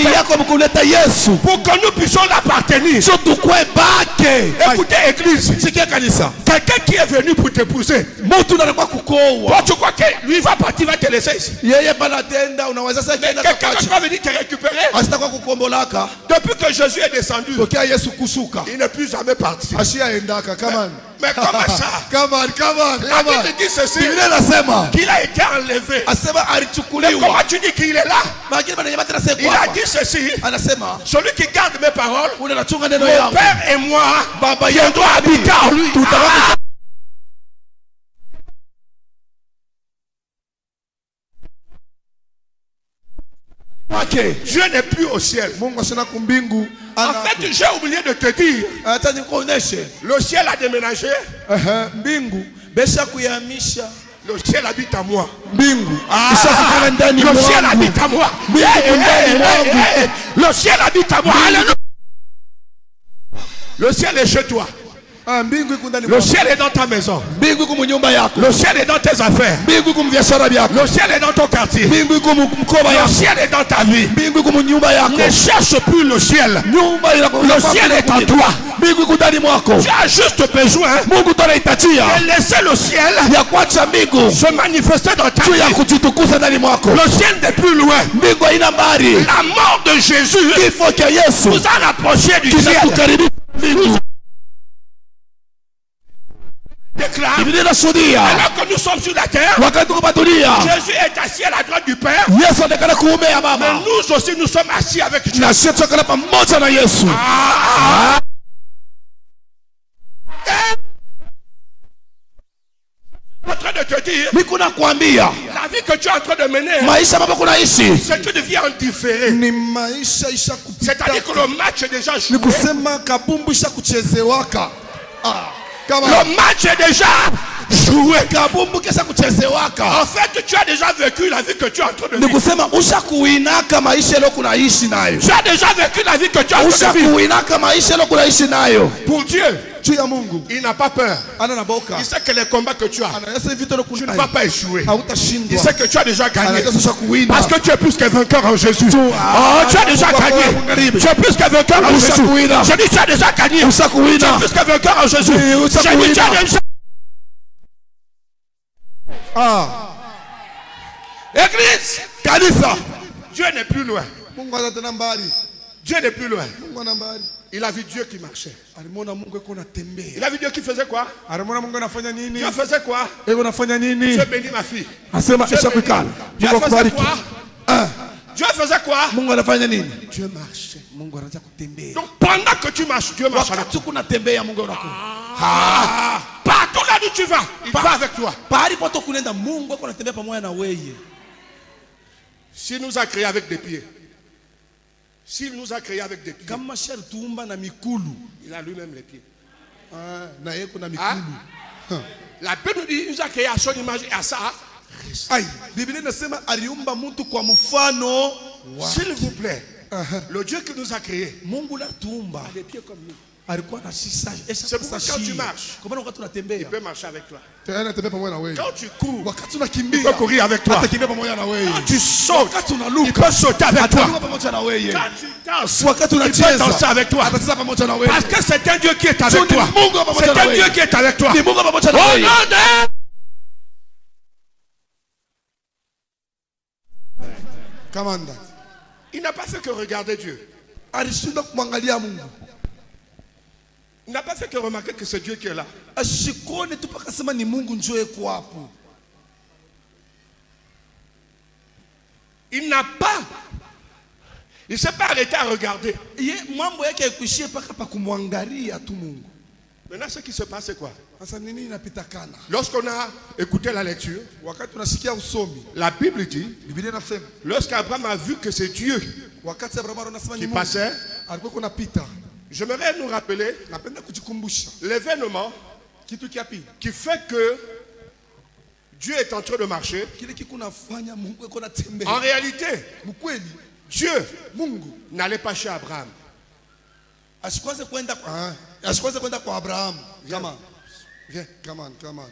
S2: pour que nous puissions l'appartenir. Écoutez, église, quelqu'un qui est venu pour t'épouser, toi tu crois que lui va partir, va te laisser ici? Mais quelqu'un va venir te récupérer.
S1: kukombolaka
S2: Depuis que Jésus est descendu, il n'est plus jamais parti. Mais comment ça? La Bible dit ceci, qu'il a été enlevé. Mais comment tu dis qu'il est là? Il a dit ceci, celui qui garde mes paroles, mon Père et moi,
S1: baba
S2: je dois habiter en lui.
S1: Wake
S2: Dieu n'est plus au ciel. En fait, j'ai oublié de te dire, le ciel a déménagé, le ciel habite à moi. Le ciel habite à moi. Le ciel habite à moi. Alléluia. Le ciel est chez toi. Le
S1: mwangu
S2: ciel est dans ta maison. Le ciel est dans tes affaires. Le ciel est dans ton quartier. Le ciel est dans ta vie. Ne cherche plus le ciel. Le ciel est en toi. Tu as juste besoin de laisser le ciel se manifester dans ta vie. Le ciel n'est plus loin. La mort de Jésus nous a rapprochés du ciel. Déclare, alors que nous sommes sur la terre, Jésus est assis à la droite du Père. Mais nous aussi, nous sommes assis avec Dieu.
S1: na sisi tukana pamoja na yesu.
S2: Ah, dire, la vie que tu es en train de mener, c'est que tu deviens en différé.
S1: maisha isha
S2: C'est-à-dire que le match est déjà
S1: ni
S2: joué.
S1: Kusema kabumbu isha kuchezewaka ah, kama
S2: Le match est déjà En fait, tu as déjà vécu la vie que tu es en train de vivre. Tu as déjà vécu la vie que tu es en train de vivre. Pour Dieu, il n'a pas peur. Il sait que les combats que tu as, tu ne vas pas échouer. Il sait que tu as déjà gagné. Parce que tu es plus que vainqueur en Jésus.
S1: Ah,
S2: Oh, tu as déjà gagné. Tu es plus que vainqueur en Jésus. Je dis tu as déjà gagné. Tu es plus que vainqueur en Jésus. Je dis tu as déjà.
S1: Ah.
S2: Église,
S1: kanisa.
S2: Dieu n'est plus loin. Dieu n'est plus loin. Il a vu Dieu qui marchait. Il a vu Dieu qui faisait quoi? Dieu faisait quoi?
S1: Nini?
S2: Dieu bénit ma fille. Dieu bénit.
S1: kuikala
S2: Dieu faisait quoi?
S1: Ah,
S2: Dieu faisait quoi? Dieu marchait. Donc pendant que tu marches, Dieu marche avec toi. Ah, partout là où tu vas, il va avec toi. S'il nous a créés avec des pieds, s'il nous a créés avec des pieds, il a lui-même les pieds.
S1: Ah,
S2: Ah. La Bible nous dit il nous a créés à son image et à ça.
S1: ai biblia inasema aliumba mtu kwa mfano wa
S2: S'il vous plaît, le Dieu qui nous a créés
S1: mungu latuumba
S2: a des pieds comme nous.
S1: Sisa
S2: C'est pourquoi quand tu marches, Il peut marcher avec toi. Quand tu cours, il peut courir avec toi. Quand tu sautes, il peut sauter avec toi. Quand tu danses, il peut danser avec toi. Parce que c'est un Dieu qui est avec toi. C'est un. Dieu qui est avec toi. Il n'a pas fait que regarder Dieu.
S1: alishinda kumwangalia Mungu
S2: Il n'a pas fait que remarquer que c'est Dieu qui est là.
S1: ashikone tu mpaka sema ni Mungu njoo eko hapo
S2: Il n'a pas. Il ne s'est pas arrêté à regarder.
S1: ye mambo yake yaikuishie mpaka pa kumwangalia tu Mungu
S2: Maintenant, ce qui se passe, c'est quoi?
S1: Sasa nini inapitakana?
S2: Lorsqu'on a écouté la lecture,
S1: wakati unasikia usomi
S2: la Bible dit,
S1: inasema
S2: lorsqu'Abraham a vu que c'est Dieu
S1: wakati Abrahamu anasema ni
S2: qui
S1: Mungu
S2: passait,
S1: alikuwa kunapita
S2: j'aimerais nous rappeler l'événement qui fait que Dieu est en train de marcher. En réalité, Dieu
S1: Mungu
S2: n'allait pas chez Abraham.
S1: ah, kama
S2: Viens.
S1: come on. Come on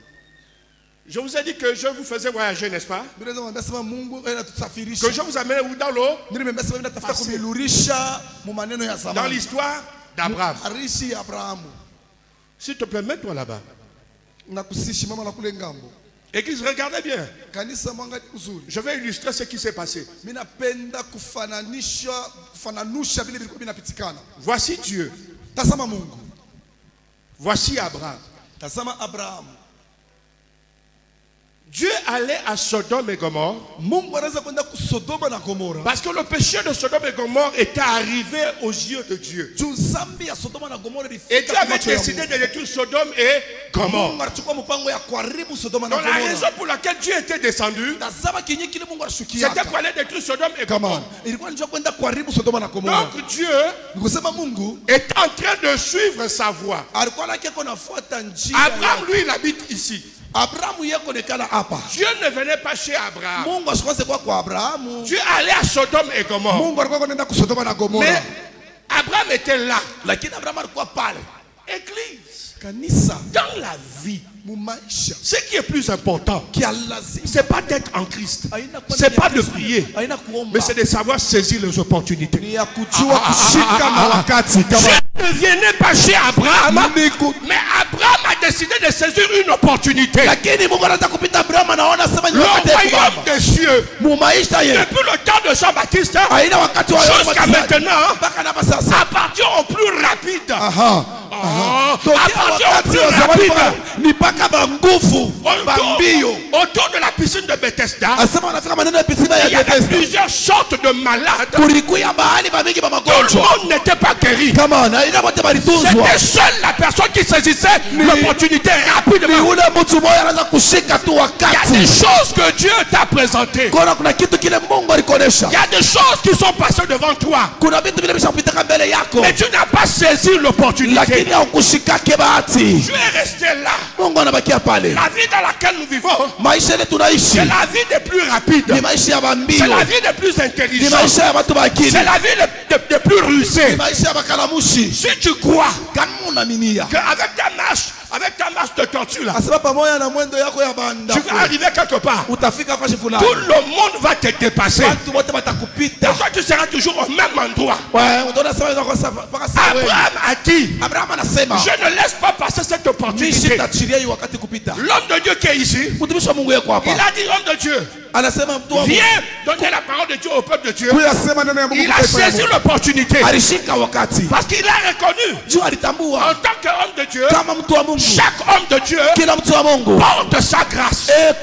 S2: Je vous ai dit que je vous faisais voyager, n'est-ce pas? Que je vous amène où? Dans l'eau? Dans l'histoire d'Abraham.
S1: Abrahamu
S2: S'il te plaît, mets-toi là-bas. Église, regardez bien. Je vais illustrer ce qui s'est passé. Voici Dieu. Voici Abraham. Dieu allait à Sodome et Gomorre parce que le péché de Sodome et Gomorre était arrivé aux yeux de Dieu. Et Dieu avait décidé de détruire Sodome et Gomorre. Donc la raison pour laquelle Dieu était descendu, c'était pour aller détruire Sodome et. Gomorre. Donc Dieu est en train de suivre sa voie. Abraham, lui, il habite ici. Dieu ne venait pas chez Abraham. Dieu allait à Sodome et
S1: na
S2: Mais Abraham était là. Église, dans la vie, ce qui est plus important, c'est pas d'être en Christ. C'est pas de prier. Mais c'est de savoir saisir les opportunités.
S1: kushika mawakati kama
S2: Dieu ne venait pas chez Abraham, mais Abraham décidé de saisir une opportunité. Le royaume des cieux, depuis le temps de Jean-Baptiste jusqu'à maintenant, appartient au plus rapide.
S1: Bambio
S2: Autour, de la piscine de Bethesda,
S1: asema wanafika maneno ya pisima
S2: il y
S1: ya Bethesda
S2: plusieurs sortes de malades.
S1: kulikuya bahali bamingi ba
S2: Tout le monde n'était pas guéri.
S1: kama bote balitunzwa
S2: C'était seule la personne qui saisissait l'opportunité
S1: ni
S2: rapidement.
S1: ule mtu moya anaweza kushika tu
S2: Il y a des choses que Dieu t'a présentées.
S1: kona kuna kitu kile mungu alikuonesha
S2: Il y a des choses qui sont passées devant toi.
S1: kuna vitu vile vishapitaka mbele yako
S2: Mais tu n'as pas saisi l'opportunité.
S1: Lakini haukushikake bahati
S2: Tu es resté là.
S1: mungu anabakia pale
S2: La vie dans laquelle nous vivons,
S1: maisha ile tunaishi
S2: c'est la vie des plus rapides.
S1: ni maisha ya
S2: la vie des plus
S1: ni
S2: intelligents.
S1: maisha ya watu bakini
S2: C'est la vie des, des plus
S1: ni
S2: rusés.
S1: maisha ya bakalamushi
S2: Si tu crois
S1: kama
S2: qu'avec ta marche, avec ta marche de tortue là,
S1: banda
S2: tu vas arriver quelque part. Tout le monde va te dépasser. Et toi, tu seras toujours au même endroit. Abraham a dit, je ne laisse pas passer cette opportunité. L'homme de Dieu qui est ici, il a dit, homme de Dieu, viens donner la parole de Dieu au peuple de Dieu. Il a saisi l'opportunité. Parce qu'il a reconnu. En tant qu'homme de Dieu, chaque homme de Dieu porte sa grâce. Et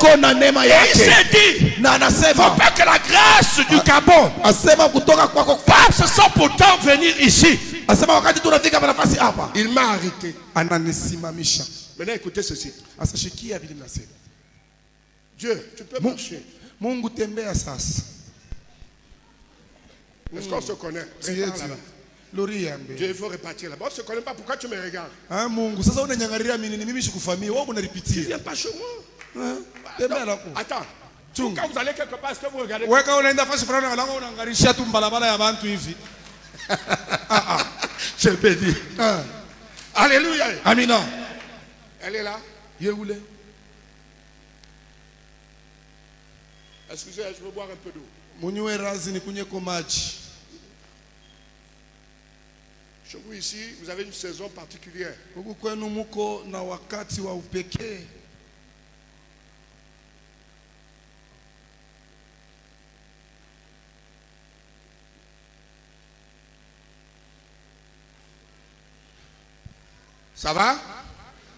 S2: il s'est dit,
S1: na
S2: faut
S1: anasema
S2: pas que la grâce du Gabon
S1: asema kutoka kwako
S2: passe sans pourtant venir ici.
S1: hapa
S2: Il m'a arrêté. Maintenant, écoutez ceci. Dieu, tu peux marcher.
S1: mungu tembea sasa
S2: Est-ce qu'on se connaît? Dieu, il faut repartir là-bas. On ne se connaît pas. Pourquoi tu me regardes?
S1: Ah, mungu sasa unanyangalia mimi ni mimi sikufamia wewe
S2: Tu
S1: unaripitia
S2: viens pas chez moi.
S1: tembea lako
S2: Attends.
S1: Chunga.
S2: Quand vous allez quelque part, est-ce que vous regardez?
S1: Weka unaenda fasi fulani angalau unaangalia tu mbalabala ya bantu hivi
S2: Je peux dire.
S1: Ah,
S2: Alléluia.
S1: amina
S2: Elle est là. Excusez, je veux boire un peu d'eau.
S1: munywe razi nikunyeko maji.
S2: Chez vous ici, vous avez une saison particulière.
S1: huku kwenu muko na wakati wa upekee.
S2: Ça va?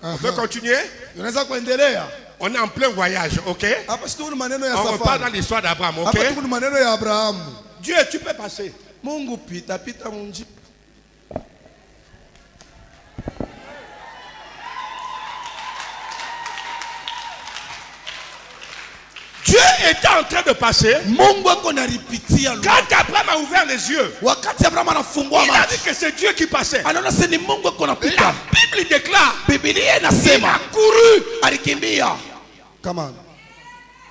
S2: On peut continuer?
S1: Unaweza kuendelea?
S2: On est en plein voyage, ok? On repart dans l'histoire d'Abraham, ok? Dieu, tu peux passer. Était en train de passer. Quand Abraham a ouvert les yeux, il a vu que c'est Dieu qui passait. La Bible déclare il a couru.
S1: alikimbia kama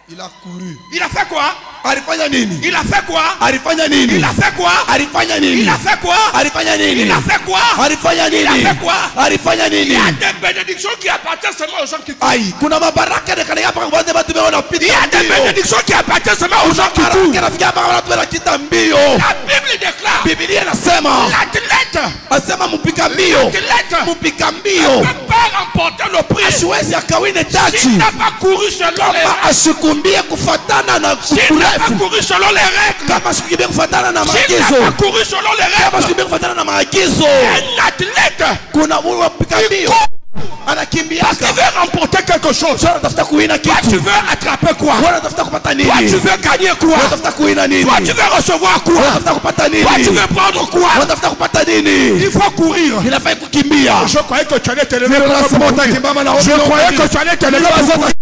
S1: il a couru
S2: Il a fait quoi?
S1: Alifanya nini?
S2: Il a fait quoi
S1: alifanya nini?
S2: Il a fait quoi
S1: alifanya nini?
S2: Il a fait quoi
S1: alifanya nini?
S2: Il a fait quoi
S1: alifanya
S2: Il a
S1: nini?
S2: Fait quoi
S1: alifanya
S2: Il y
S1: nini?
S2: A des bénédictions qui appartiennent seulement aux gens qui courent.
S1: ai kuna mabaraka nekanaga mpaka kwanza watu
S2: Il
S1: wao
S2: y
S1: wanapita
S2: a des
S1: mbio.
S2: Bénédictions qui appartiennent seulement aux gens qui
S1: mabaraka
S2: courent.
S1: nafikia mpaka watu wanakita mbio.
S2: La Bible déclare.
S1: Bibilia inasema
S2: l'athlète
S1: asema mpika mbio.
S2: L'athlète
S1: mpika
S2: ne
S1: mbio
S2: peut pas remporter le prix.
S1: Asiwezi akawine taji
S2: s'il n'a pas couru selon les
S1: kama
S2: règles.
S1: asikumbie kufatana na
S2: S'il n'a pas couru selon les règles. S'il n'a pas couru selon les règles. Un athlète.
S1: Kuna ule wa mpika mbio. anakimbiaka.
S2: Qui veut remporter quelque chose. Toi, tu veux attraper quoi? Toi, tu veux gagner quoi? Toi, tu veux recevoir quoi? Toi, tu veux prendre quoi? Il faut courir.
S1: inafai kukimbia.
S2: Je croyais que tu allais te lever. Je croyais que tu allais te lever.
S1: Ndio
S2: pour
S1: nasema-
S2: courir.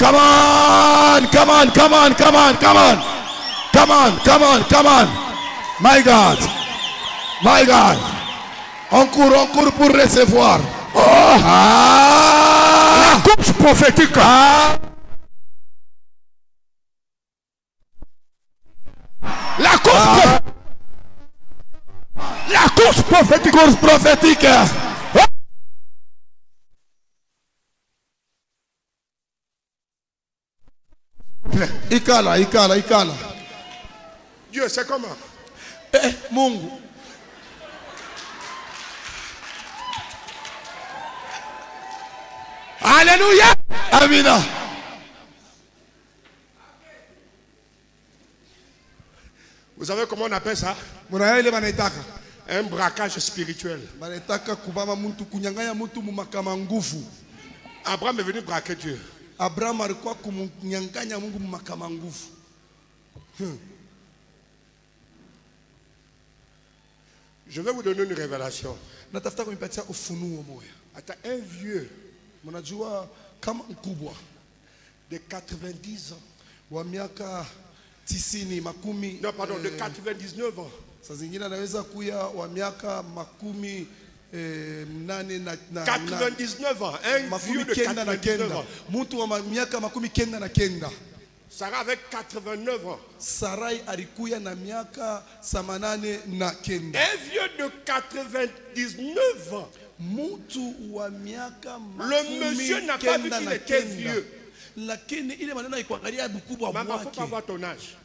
S1: Come on, come on, come on, come on, come on. Come on, come on, come on. My God. My God. On court, on court pour recevoir. Oh. Ah.
S2: Course prophétique.
S1: Ah.
S2: La course prophétique. La course prophétique.
S1: Course prophétique. Ikala, ikala, ikala.
S2: Dieu, c'est comment?
S1: Eh, Mungu.
S2: Alléluia.
S1: Amina.
S2: Vous savez comment on appelle ça? Un braquage spirituel. Abraham est venu braquer Dieu.
S1: Abrahamu alikuwa kumnyang'anya mungu mumakama nguvu
S2: Je vais vous donner une révélation.
S1: natafuta kunipatia ufunuo moya
S2: Attends, un vieux
S1: mnajua kama mkubwa
S2: de 90 ans.
S1: wa miaka tisini makumi
S2: Non, pardon, de
S1: eh,
S2: 99 ans.
S1: saa zingine anaweza kuya wa miaka makumi eh, mnane na, na, na
S2: 99 ans. Un vieux de
S1: kenda na
S2: 99
S1: kenda
S2: ans. Sarah avec 89 ans.
S1: sarai alikuya na miaka na kenda
S2: Un vieux de 99 ans.
S1: wa miaka
S2: Le monsieur n'a pas vu qu'il était vieux.
S1: lakini ile maneno haikuangalia ukubwa
S2: Maman, il ne faut pas voir ton âge.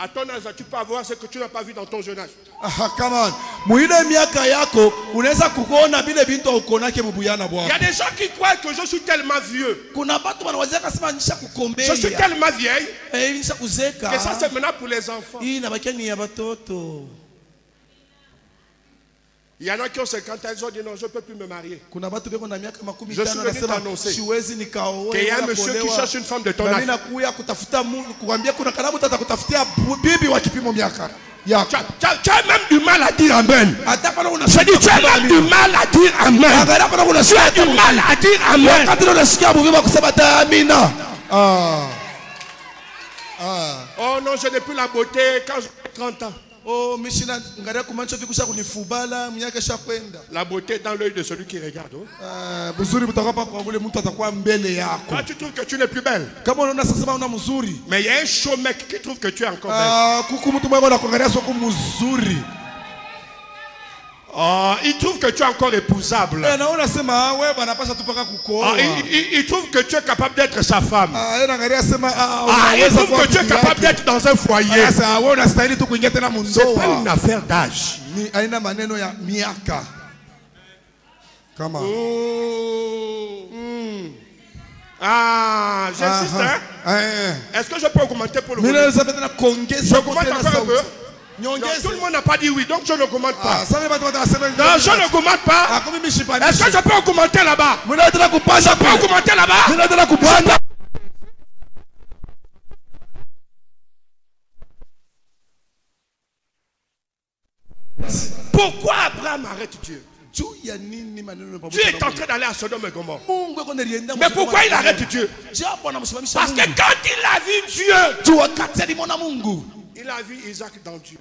S2: À ton âge, tu peux avoir ce que tu n'as pas vu dans ton jeune âge.
S1: Aha, come on. muile miaka yako unaweza kuona vile bintu aukonake mubuyana
S2: Il y a des gens qui croient que je suis tellement vieux.
S1: kuna batu wanawazia kasema nisha
S2: Je suis
S1: kukombea
S2: tellement vieille
S1: Eh, nisha
S2: que ça,
S1: kuzeka
S2: c'est maintenant pour les enfants.
S1: hii nabakia ni ya batoto
S2: Il y en a qui ont 50 ans, ils ont dit non, je ne peux plus me marier. Je suis venu t'annoncer Qu'il y a un monsieur qui cherche une femme de ton âge. Tu as, tu as- même du mal à dire Amen. Je dis, tu as même du mal à dire Amen.
S1: kuna
S2: Tu as du mal à dire Amen.
S1: ah ah
S2: Oh non, je n'ai plus la beauté quand j'ai 30 ans.
S1: Oh shakwenda
S2: La beauté dans l'œil de celui qui regarde. oh. Toi, tu trouves que tu n'es plus belle. Mais il y a un chaud mec qui trouve que tu es encore belle. Oh, il trouve que tu es encore épousable.
S1: eh
S2: Ah,
S1: kukoa
S2: il, il- il trouve que tu es capable d'être sa femme.
S1: ah ah
S2: Ah, il trouve que tu es capable d'être dans un foyer. C'est pas une affaire d'âge.
S1: kama
S2: Mm. Ah, j'insiste. Hein.
S1: Eh.
S2: Est-ce que je peux augmenter pour le Je
S1: tena
S2: encore un peu. Tout le monde n'a pas dit oui, donc je n'augmente
S1: Ah,
S2: pas.
S1: watasema
S2: Non, je n'augmente pas.
S1: Ah,
S2: Est-ce que je peux augmenter là-bas? Je peux augmenter là-bas? Pourquoi Abraham arrête Dieu? Dieu est en train d'aller à Sodome et
S1: nalienda
S2: Mais pourquoi il arrête. Dieu? Parce que quand il a vu Dieu, Il a vu Isaac dans Dieu.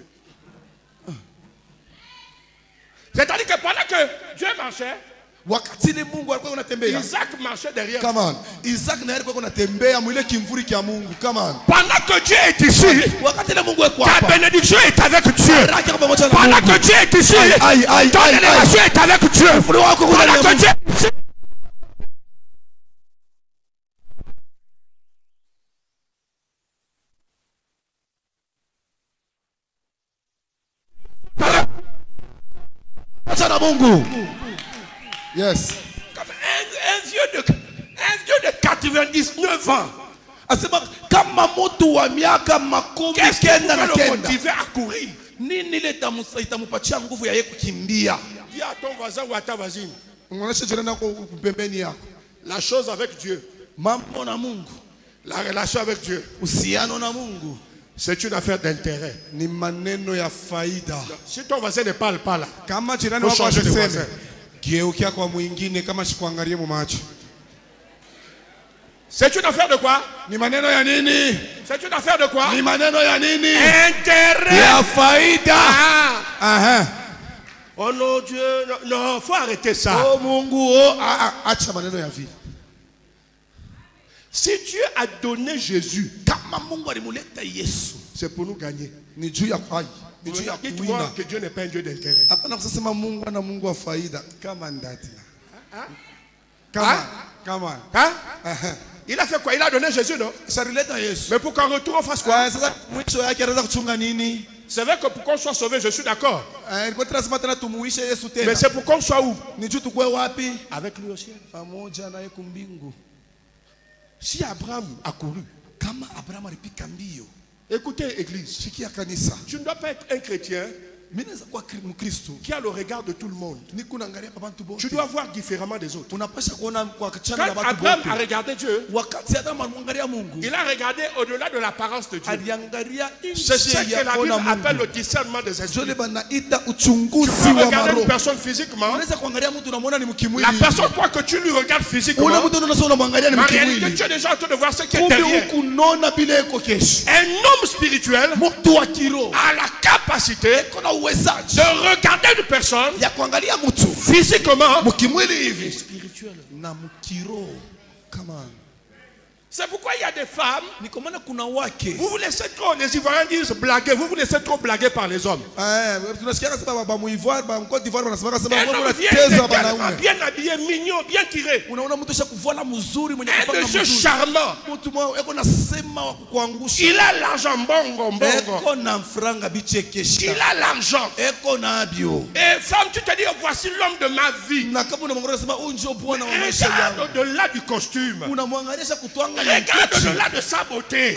S2: C'est-à-dire que pendant que Dieu marchait. Isaac marchait derrière.
S1: Come on. Isaac naye alikuwa anatembea mwile kimvuri kia Mungu. Come on.
S2: Pendant que Dieu est ici, ta bénédiction est avec Dieu. Pendant que Dieu est ici, ton élévation est avec Dieu. Pendant que Dieu est ici,
S1: Yes.
S2: comme un, un vieux de, un vieux de 99 ans,
S1: kama mtu wa miaka makumi kenda na kenda.
S2: courir?
S1: Nini ile itamupatia nguvu ya yeye kukimbia?
S2: Dis à ton voisin ou à ta voisine,
S1: Unaonesha jirani yako pembeni yako.
S2: la chose avec Dieu,
S1: Mambo na Mungu,
S2: la relation avec Dieu,
S1: uhusiano na Mungu
S2: c'est une affaire d'intérêt. Si ton voisin ne parle pas là,
S1: Kama jirani
S2: Faut
S1: wako
S2: changer de
S1: asiseme,
S2: voisin.
S1: geukia kwa mwingine kama sikuangalie mu macho.
S2: c'est une affaire de quoi?
S1: Ni maneno ya nini?
S2: C'est une affaire de quoi?
S1: Ni maneno ya nini?
S2: Intérêt.
S1: Ya faida.
S2: Ah.
S1: Aha.
S2: Oh non, Dieu, non, non, faut arrêter ça.
S1: Oh Mungu, oh, ah, ah, acha maneno ya vile.
S2: Si Dieu a donné Jésus, c'est pour nous gagner.
S1: ya
S2: Dites-moi
S1: kuwina.
S2: que Dieu n'est pas un Dieu d'intérêt. Hein? Il a fait quoi? Il a donné Jésus, non?
S1: Yesu.
S2: Mais pour qu'en retour on fasse quoi?
S1: Nini?
S2: C'est vrai que pour qu'on soit sauvé, je suis d'accord.
S1: Yesu
S2: Mais c'est pour qu'on soit où? Avec lui
S1: naye kumbingu.
S2: Si Abraham a couru,
S1: Kama mbio,
S2: écoutez, Église, tu ne dois pas être un chrétien qui a le regard de tout le monde. Tu dois voir différemment des autres. Quand Abraham a regardé Dieu, il a regardé au-delà de l'apparence de Dieu. C'est ce que la Bible appelle le discernement des esprits. Tu peux regarder une personne physiquement. La personne croit que tu lui regardes physiquement. En réalité, tu es déjà en train de voir ce qui est derrière. Un homme spirituel a la capacité
S1: uwezaji.
S2: de regarder une personne physiquement.
S1: mkiroho kama
S2: C'est pourquoi il y a des femmes, vous vous laissez trop, les Ivoiriens disent blaguer, vous vous laissez trop blaguer par les hommes.
S1: Eh,
S2: de
S1: wanaume
S2: bien habillé, mignon, bien tiré. Un
S1: kupanga
S2: monsieur
S1: mzuri
S2: charmant.
S1: mtu mwa eko nasema wa kukuangusha
S2: Il a l'argent bongo, bongo. Il a l'argent. Et femme, tu te dis, voici l'homme de ma vie. au-delà du costume. Regarde au-delà de sa beauté.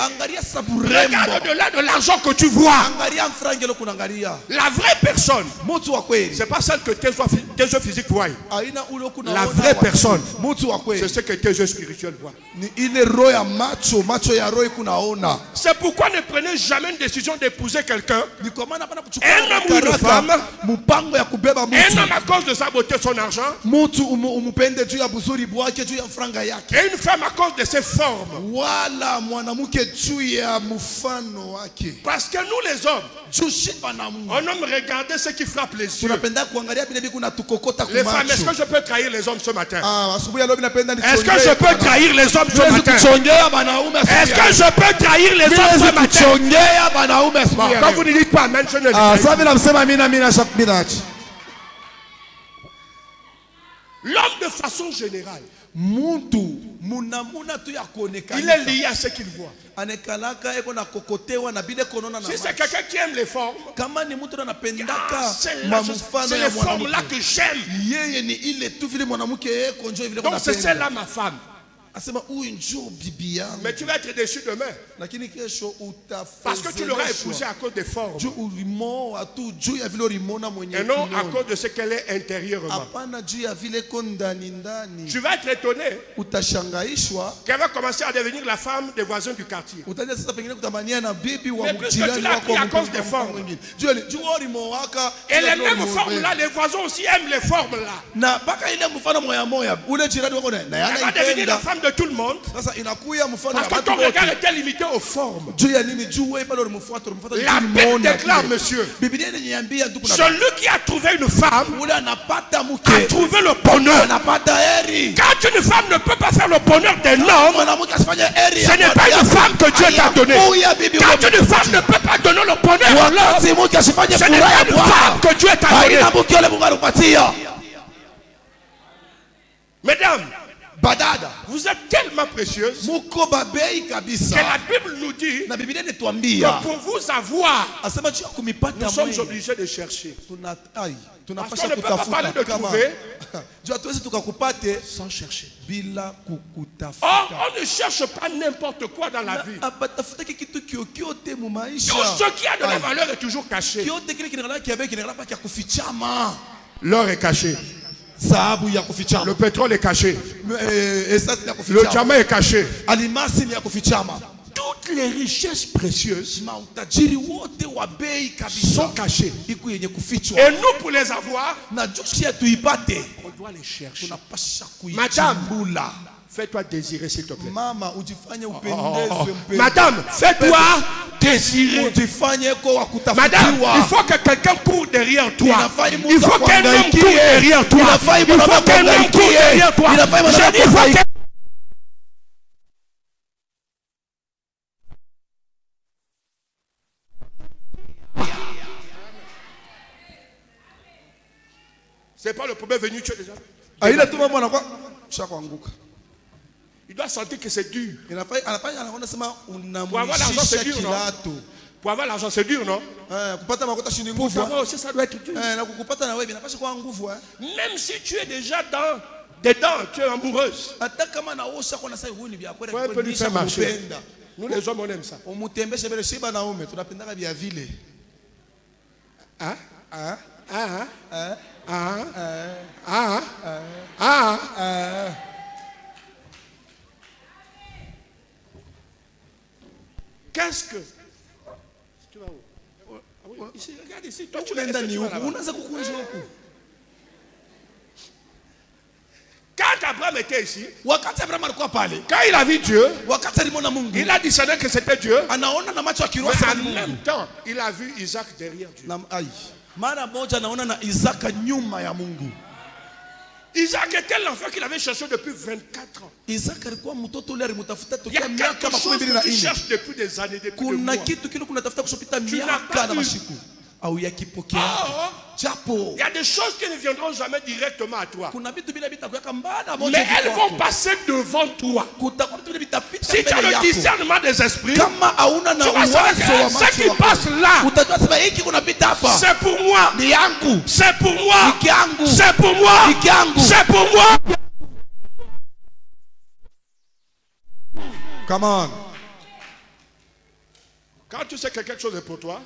S2: Regarde au-delà de l'argent que tu vois. La vraie personne, c'est pas celle que tes yeux, physiques voient. La vraie personne, c'est ce que tes yeux spirituels voient. C'est pourquoi ne prenez jamais une décision d'épouser quelqu'un. Un homme ou une femme, Un homme à cause de sa beauté, son argent. Et une femme à cause de ses formes. Parce que nous les hommes, on aime regarder ce qui frappe les yeux. Les femmes, est-ce que je peux trahir les hommes ce matin?
S1: Ah,
S2: Est-ce que je peux trahir les hommes ce matin? Est-ce que je peux trahir les hommes ce matin? Quand vous ne dites pas Amen, je ne dis pas. L'homme de façon générale, il est lié à ce qu'il voit. Si c'est quelqu'un qui aime les formes, ah, c'est là, les formes-là
S1: mwanamke
S2: que j'aime. Donc c'est celle-là ma femme. Mais tu vas être déçu demain. Parce que tu l'auras épousée à cause des formes. Et non à cause de ce qu'elle est intérieurement. Tu vas être étonné qu'elle va commencer à devenir la femme des voisins du quartier. tu l'as pris à cause des formes. Et les mêmes
S1: ulimoweka.
S2: formes-là, les voisins aussi aiment les Elle va devenir la
S1: anaipenda
S2: de tout le monde. Parce que ton regard était limité aux formes. La Bible déclare, monsieur, celui qui a trouvé une femme a trouvé le bonheur. Quand une femme ne peut pas faire le bonheur d'un homme, ce n'est pas une femme que Dieu t'a donnée. Quand une femme ne peut pas donner le bonheur à l'homme, ce n'est pas une femme que Dieu t'a donnée. Mesdames,
S1: badada
S2: vous êtes tellement
S1: babei
S2: que la Bible nous dit que pour vous avoir, nous sommes obligés de chercher. Parce qu'on ne peut pas parler de trouver. Sans chercher. Or, on ne cherche pas n'importe quoi dans la vie. Tout ce qui a de la valeur est toujours caché. L'or est caché. Le pétrole est caché.
S1: Eh,
S2: Le
S1: kufichama
S2: diamant est caché. Toutes les richesses précieuses sont cachées. Et nous, pour les avoir, on doit les chercher. Madame. Fais-toi désirer, s'il te plaît.
S1: mama ujifanye
S2: Oh,
S1: upendezwe mpendwa.
S2: Madame, fais-toi désirer.
S1: ujifanye ko wa
S2: Madame, il faut que quelqu'un court derrière toi. Il faut qu'un homme court derrière toi. Il faut qu'un homme court derrière toi. Il faut qu'un C'est pas le premier venu, tu es déjà.
S1: aile tu mambo anakuwa shakuanguka
S2: Il doit sentir que c'est dur. Pour avoir l'argent, c'est dur, non? Pour avoir l'argent, c'est dur, non? Pour
S1: eh.
S2: savoir aussi, ça doit être dur.
S1: Eh, eh.
S2: Même si tu es déjà dans, dedans, tu es amoureuse. Faut un peu lui faire marcher. Nous, les hommes, on aime ça.
S1: vile shiba naume tunapendaka vya vile
S2: Hein
S1: Ah,
S2: Ah,
S1: ah,
S2: ah,
S1: ah,
S2: ah, ah.
S1: ah.
S2: Qu'est-ce que. Tu vas où Ah oui, Ici, regarde ici. Toi, tu
S1: kukunja huku
S2: Quand Abraham était ici, quand il a vu Dieu, il a discerné que c'était Dieu. Mais en même temps, il a vu Isaac derrière Dieu.
S1: mara moja anaona na isaka nyuma ya mungu
S2: Isaac était l'enfant qu'il avait cherché depuis 24 ans?
S1: isaka alikuwa mtoto ule alimutafuta
S2: Il y a
S1: tokea miaka
S2: quelque
S1: makumi
S2: chose
S1: mbili na
S2: que tu
S1: nne
S2: cherches depuis des années, depuis des
S1: kuna
S2: mois.
S1: kitu kile kunatafuta miaka na. Yakipokea
S2: Or,
S1: japo
S2: il y a des choses qui ne viendront jamais directement à toi. Mais elles vont passer devant toi. Si tu as le discernement des esprits, Tu vas savoir ce qui passe là, c'est pour moi. C'est pour moi. C'est pour moi. C'est pour moi.
S1: come on
S2: Quand tu sais que quelque chose est pour toi,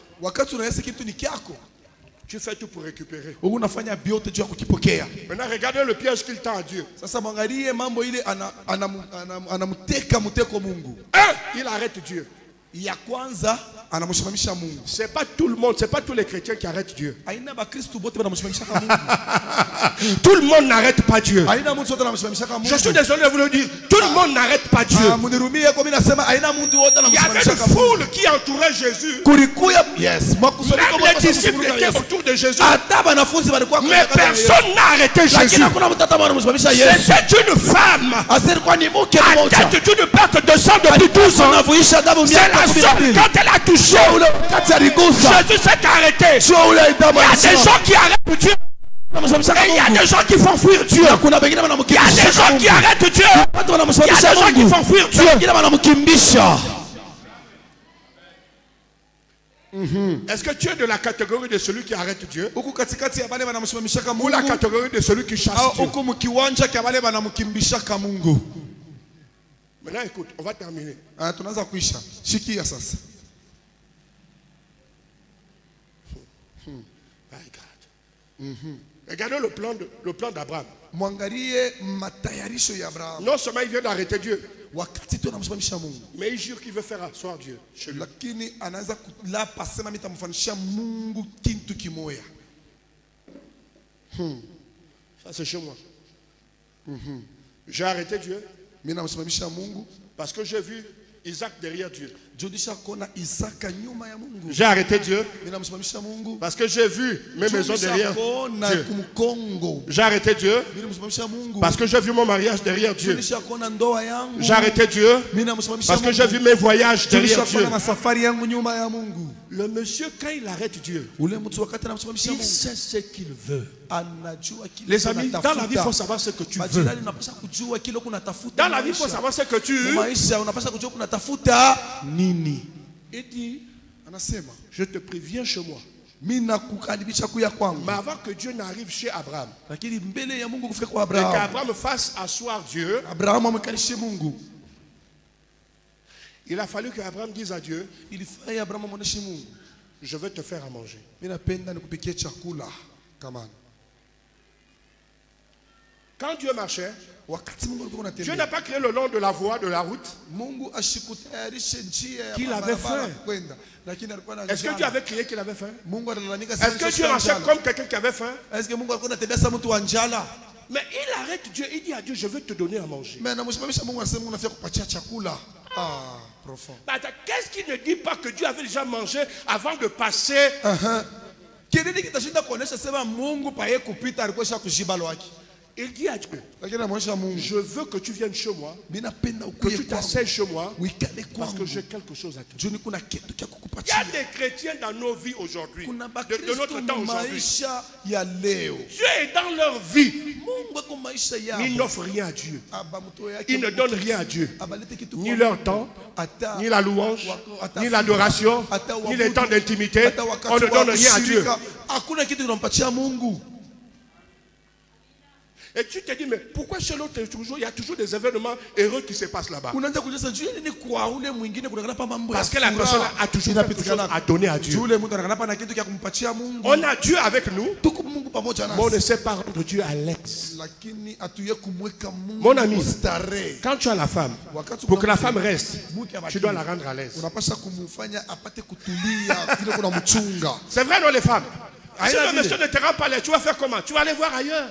S2: tu fais tout pour récupérer. Maintenant, regardez le piège qu'il tend à Dieu.
S1: mungu
S2: Un, il arrête Dieu. C'est pas tout le monde, c'est pas tous les chrétiens qui arrêtent Dieu. Tout le monde n'arrête pas Dieu. Je suis désolé de vous le dire. Tout le monde n'arrête pas Dieu.
S1: Ah,
S2: Il y avait une foule qui entourait Jésus.
S1: yes
S2: Même les disciples étaient autour de Jésus. Mais personne n'a arrêté Jésus. C'était une femme à tête d'une perte de sang depuis 12 ans. C'est la seule, quand elle a touché, Jésus s'est arrêté. Il y a des gens qui arrêtent Dieu. Et il y a des gens qui font fuir Dieu. Il y a des gens qui arrêtent Dieu. Il y a des gens qui font fuir Dieu.
S1: wengine wanamkimbisha
S2: Est-ce que tu es de la catégorie de celui qui arrête Dieu ou la catégorie de celui qui chasse Dieu Maintenant, écoute, on va terminer.
S1: Ah, tunaanza kuisha shikia sasa
S2: My God. Regardez le plan de- le plan d'Abraham. Non seulement il vient d'arrêter Dieu, mais il jure qu'il veut faire asseoir Dieu chez lui.
S1: kimoya
S2: Ça, c'est chez moi. J'ai arrêté Dieu parce que j'ai vu Isaac derrière Dieu. J'ai arrêté Dieu. Parce que j'ai vu mes maisons derrière Dieu. J'ai arrêté Dieu. Parce que j'ai vu mon mariage derrière Dieu. J'ai arrêté Dieu. Parce que j'ai vu mes voyages derrière Dieu. Le monsieur, quand il arrête Dieu, il sait ce qu'il veut. Les amis, dans la vie, il faut savoir ce que tu veux. Dans la vie, il faut savoir ce que tu veux.
S1: nini?
S2: Il dit, je te préviens chez moi. Mais avant que Dieu n'arrive chez Abraham. Et qu'Abraham fasse asseoir Dieu, il a fallu qu'Abraham dise à Dieu, je vais te faire à manger. Quand Dieu marchait, Dieu n'a pas créé le long de la voie, de la route. Qu'il avait faim. Est-ce que. Dieu avait créé qu'il avait faim Est-ce que Dieu marchait comme quelqu'un qui avait faim? Mais il arrête Dieu, il dit à Dieu, je vais te donner à manger.
S1: ah profond
S2: attends, qu'est-ce qui ne dit pas que Dieu avait déjà mangé avant de passer?
S1: Kinini
S2: Il dit à Dieu, je veux que tu viennes chez moi, que tu t'asseyes chez moi, parce que j'ai quelque chose à te dire. Il y a des chrétiens dans nos vies aujourd'hui, de, de notre temps aujourd'hui. Dieu est dans leur vie, ils n'offrent rien à Dieu. Ils ne donnent rien à Dieu. Ni leur temps, ni la louange, ni l'adoration, ni les temps d'intimité. On ne donne rien à Dieu. Et tu te dis, mais pourquoi chez l'autre, il y a toujours des événements heureux qui se passent là-bas? Parce que la personne a toujours quelque chose à donner à Dieu. On a Dieu avec nous, mais on ne sait pas rendre Dieu à l'aise. Mon ami. Quand tu as la femme, pour que la femme reste, tu dois la rendre à l'aise. C'est vrai, non, les femmes? Si le monsieur ne te rend pas l'aise, tu vas faire comment? Tu vas aller voir ailleurs.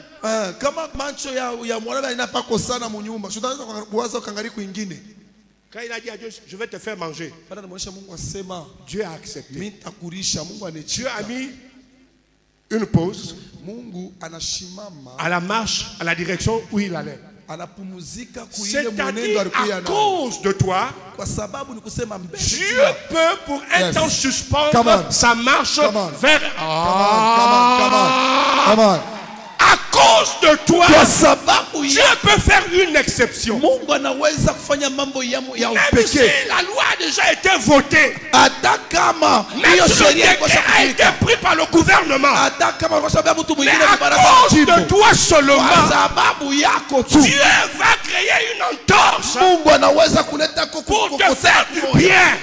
S2: Quand il a dit à Dieu, je vais te faire manger, Dieu a accepté. Dieu a mis une pause. À la marche, à la direction où il allait. C'est-à-dire,
S1: alikuya
S2: à
S1: nayo
S2: cause de toi, Dieu peut pour un
S1: Yes.
S2: temps suspendre sa marche vers...
S1: Come on, come on, come on, come on.
S2: À cause de toi, Dieu peut faire une exception. Même si la loi a déjà été votée, même si le décret a été pris par le gouvernement, mais à cause de toi seulement, Dieu va créer une entorse pour te faire du bien.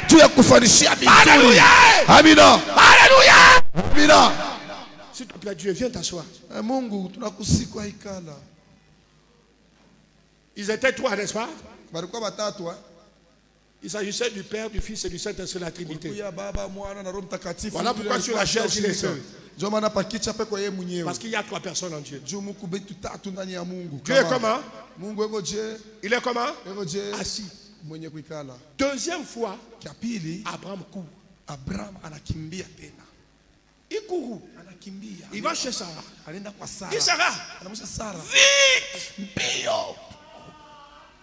S2: Alléluia.
S1: Amina.
S2: Alléluia. S'il te plaît, Dieu, viens t'asseoir.
S1: Eh.
S2: Ils étaient trois, n'est-ce pas?
S1: Eh?
S2: Il s'agissait du Père, du Fils et du Saint-Esprit, la Trinité. Voilà pourquoi sur la chaise, il est seul. Parce qu'il y a trois personnes en Dieu. Dieu est comment? Il est comment? Assis. Deuxième fois, Abraham court.
S1: Abraham anakimbia tena.
S2: Il court.
S1: Anakimbia.
S2: Chez Sarah.
S1: Anaenda kwa Sara. Sara.
S2: vite
S1: Mbio.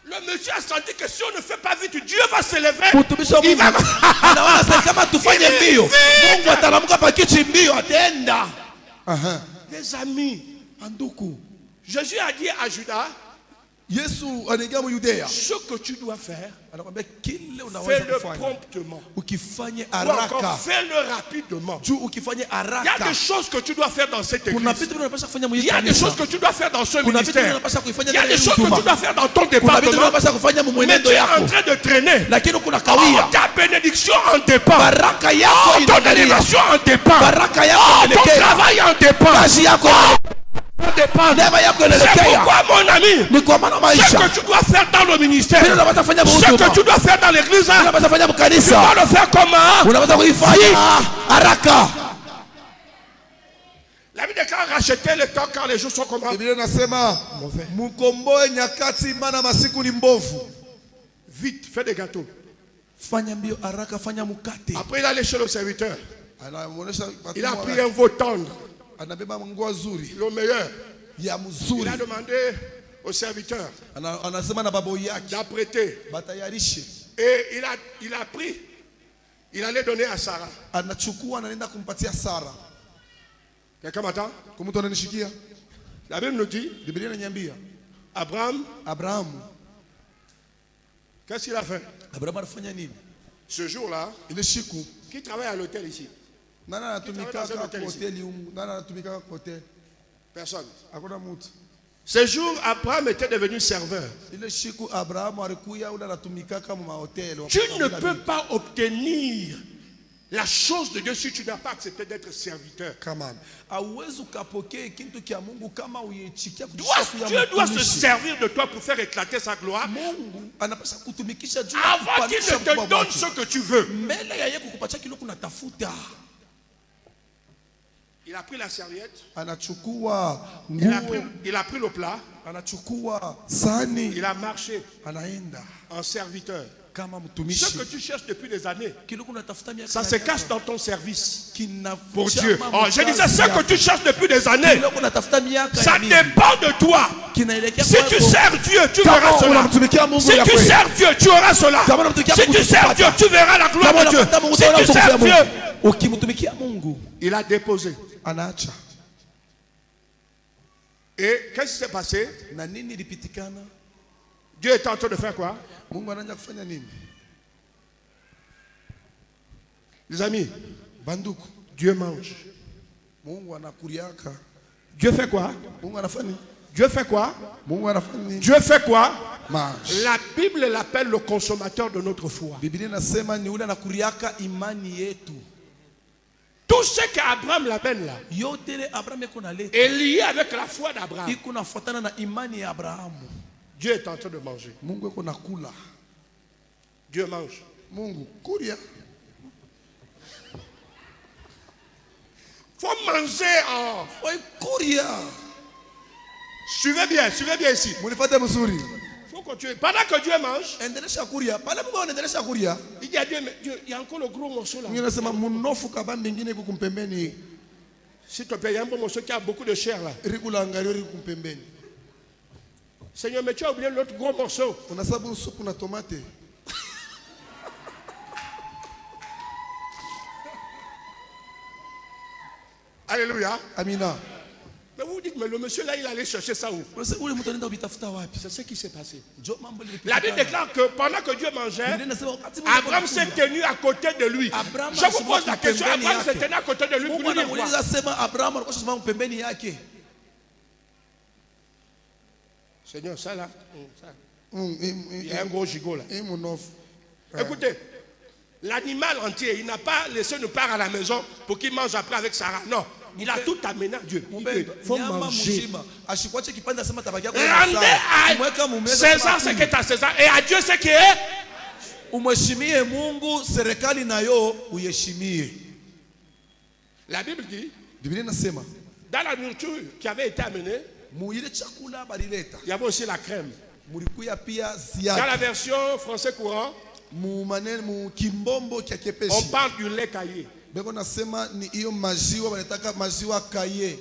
S2: Le monsieur a senti que si on ne fait pas vite, Dieu va se lever. Il va...
S1: anaona sasa kama tufanye
S2: Hivi,
S1: mbio.
S2: hivi.
S1: Mungu atalamka pakichi mbio atenda.
S2: Les amis,
S1: Anduku.
S2: Jésus a dit à Judas, ce que tu dois faire, fais-le
S1: kufanya.
S2: promptement. Ou encore, fais-le rapidement. Il y a des choses que tu dois faire dans cette église. Il y a des choses que tu dois faire dans ce ministère. Il y a des choses que tu dois faire dans ton département. Mais tu es en train de traîner.
S1: Lakini kuna
S2: Oh,
S1: kawia.
S2: ta bénédiction en dépend.
S1: Baraka yako
S2: Oh, ton élévation en dépend. Oh, ton travail en dépend. C'est pourquoi, mon ami, ce que tu dois faire dans le ministère, ce que tu dois faire dans l'église, tu dois le faire comment?
S1: Haraka.
S2: La Bible déclare racheter le temps quand les jours sont comment
S1: ni mbovu.
S2: Vite, fais des gâteaux. Après, il est allé chez le serviteur. Il a pris un veau tendre,
S1: anabeba nguo nzuri
S2: le meilleur.
S1: ya
S2: Il a demandé au serviteur
S1: Ana- Anasema na babo yake
S2: d'apprêter.
S1: batayarishe.
S2: Et il a, il a pris. Il allait donner à Sarah.
S1: Anachukua anaenda kumpatia Sara.
S2: Quelqu'un m'attend
S1: mtu ananishikia?
S2: La Bible nous dit,
S1: Biblia inaniambia
S2: Abraham,
S1: Abrahamu,
S2: qu'est-ce qu'il a fait?
S1: Alifanya nini?
S2: Ce jour-là,
S1: Ile siku
S2: qui travaille à l'hôtel ici? Personne. Ce jour, Abraham était devenu serveur. Tu ne peux pas obtenir la chose de Dieu si tu n'as pas accepté d'être serviteur. Dois- Dieu doit se servir de toi pour faire éclater sa gloire? Avant qu'il ne te donne ce que tu veux.
S1: mbele ya yeye kukupatia kile kunatafuta.
S2: Il a pris la serviette,
S1: Anachukua
S2: il a pris,
S1: nguo,
S2: il a pris le plat,
S1: anachukua sahani,
S2: il a marché
S1: anaenda
S2: en serviteur.
S1: kama
S2: Ce que tu cherches depuis des années, ça se cache dans ton service pour Dieu. Oh, je disais, ce que tu cherches depuis des années, ça dépend de toi. Si tu sers Dieu, tu verras cela. Si tu sers Dieu, tu auras cela. Si tu sers. Dieu, tu verras la gloire de Dieu. Si tu sers Dieu.
S1: Ukimtumikia Mungu
S2: il a déposé.
S1: anaacha.
S2: Et qu'est-ce qui s'est passé?
S1: Na nini ilipitikana?
S2: Dieu était en train de faire quoi?
S1: Mungu anaanza kufanya nini?
S2: Les amis,
S1: Banduku,
S2: Dieu mange.
S1: Mungu anakuriaka.
S2: Dieu fait quoi?
S1: Mungu anafanya?
S2: Dieu fait quoi?
S1: Mungu anafanya
S2: Dieu fait quoi?
S1: Mange
S2: La Bible l'appelle le consommateur de notre foi.
S1: biblia inasema ni ule anakuriaka imani yetu
S2: Tout ce qu'Abraham l'amène là est lié avec la foi d'Abraham. Dieu est en train de manger. Dieu mange.
S1: mungu kuria
S2: faut manger en. Suivez bien, suivez bien ici. Pendant que Dieu mange, il dit à Dieu, mais Dieu, il y a encore le gros morceau là. S'il te plaît, il y a un bon morceau qui a beaucoup de chair là. Seigneur, mais tu as oublié l'autre gros morceau.
S1: unasabu supu na tomate
S2: Alléluia.
S1: amina
S2: Mais vous vous dites, mais le monsieur là, il allait chercher ça où? C'est ce qui s'est passé. La Bible déclare que pendant que Dieu mangeait, Abraham s'est tenu à côté de lui.
S1: Abraham
S2: Je vous pose la question, Abraham s'est tenu à côté de lui pour lui dire quoi? Seigneur, ça là, ça,
S1: Mm, mm,
S2: il y a un gros gigot là.
S1: mm,
S2: Écoutez, l'animal entier, il n'a pas laissé une part à la maison pour qu'il mange après avec Sarah. Non, il a tout amené à Dieu. Il faut manger. Rendez à César ce qui est à César et à Dieu ce qui est?
S1: umheshimie mungu serikali nayo uheshimie
S2: La Bible dit,
S1: biblia inasema
S2: dans la nourriture qui avait été amenée,
S1: muile chakula balileta
S2: il y avait aussi la crème.
S1: mulikuya pia
S2: Dans la version français courant,
S1: mu maneno mu kimbombo kya
S2: on parle du lait caillé.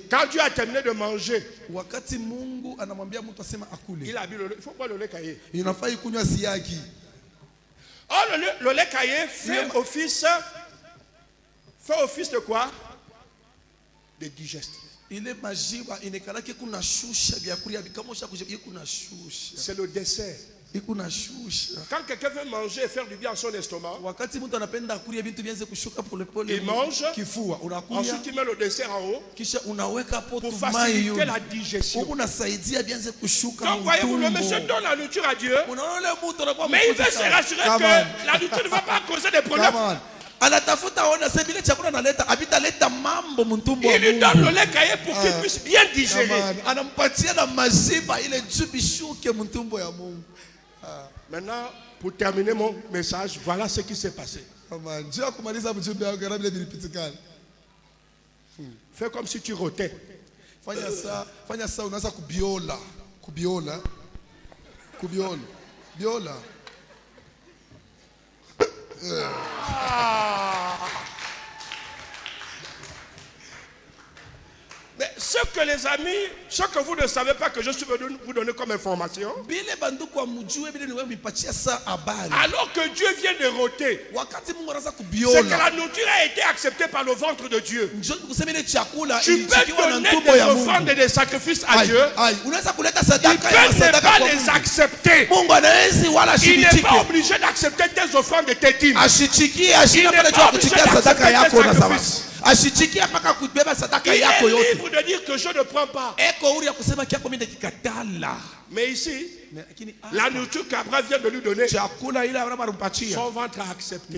S2: Quand Dieu a terminé de manger, il a lait. Il faut boire le lait caillé. Or, le lait, le lait caillé fait office, fait office de quoi? De digestif. C'est le dessert. Quand quelqu'un veut manger et faire du bien à son estomac, Il mange. ensuite il met le dessert en haut pour faciliter la digestion. Donc voyez-vous, le monsieur donne la nourriture à Dieu, mais il veut se rassurer que la nourriture ne va pas causer des problèmes.
S1: Come on. anatafuta ona sasa vile chakula analeta avitaleta mambo mtumbo wa
S2: Il lui
S1: Mungu.
S2: donne le lait caillé pour qu'il
S1: Ah.
S2: puisse bien digérer.
S1: on. anampatia na maziba ile juu bishuke mtumbo ya Mungu
S2: Maintenant, pour terminer mon message, voilà ce qui s'est passé.
S1: Vile vilipitikana
S2: Fais comme si tu rotais.
S1: fanya saa fanya saa unaanza kubiola kubiola kubiola biola.
S2: Mais ce que les amis, ce que vous ne savez pas que je suis venu vous donner comme information, alors que Dieu vient de
S1: anaanza
S2: c'est que la nourriture a été acceptée par le ventre de Dieu. Tu peux donner des offrandes et des sacrifices à Dieu. Il peut ne pas les accepter. Il n'est pas obligé d'accepter tes offrandes et tes dîmes. Il n'est pas obligé d'accepter tes sacrifices. Il est libre de dire que je ne prends pas. Mais ici,
S1: lakini
S2: la nourriture qu'Abraham vient de lui donner, son ventre a accepté.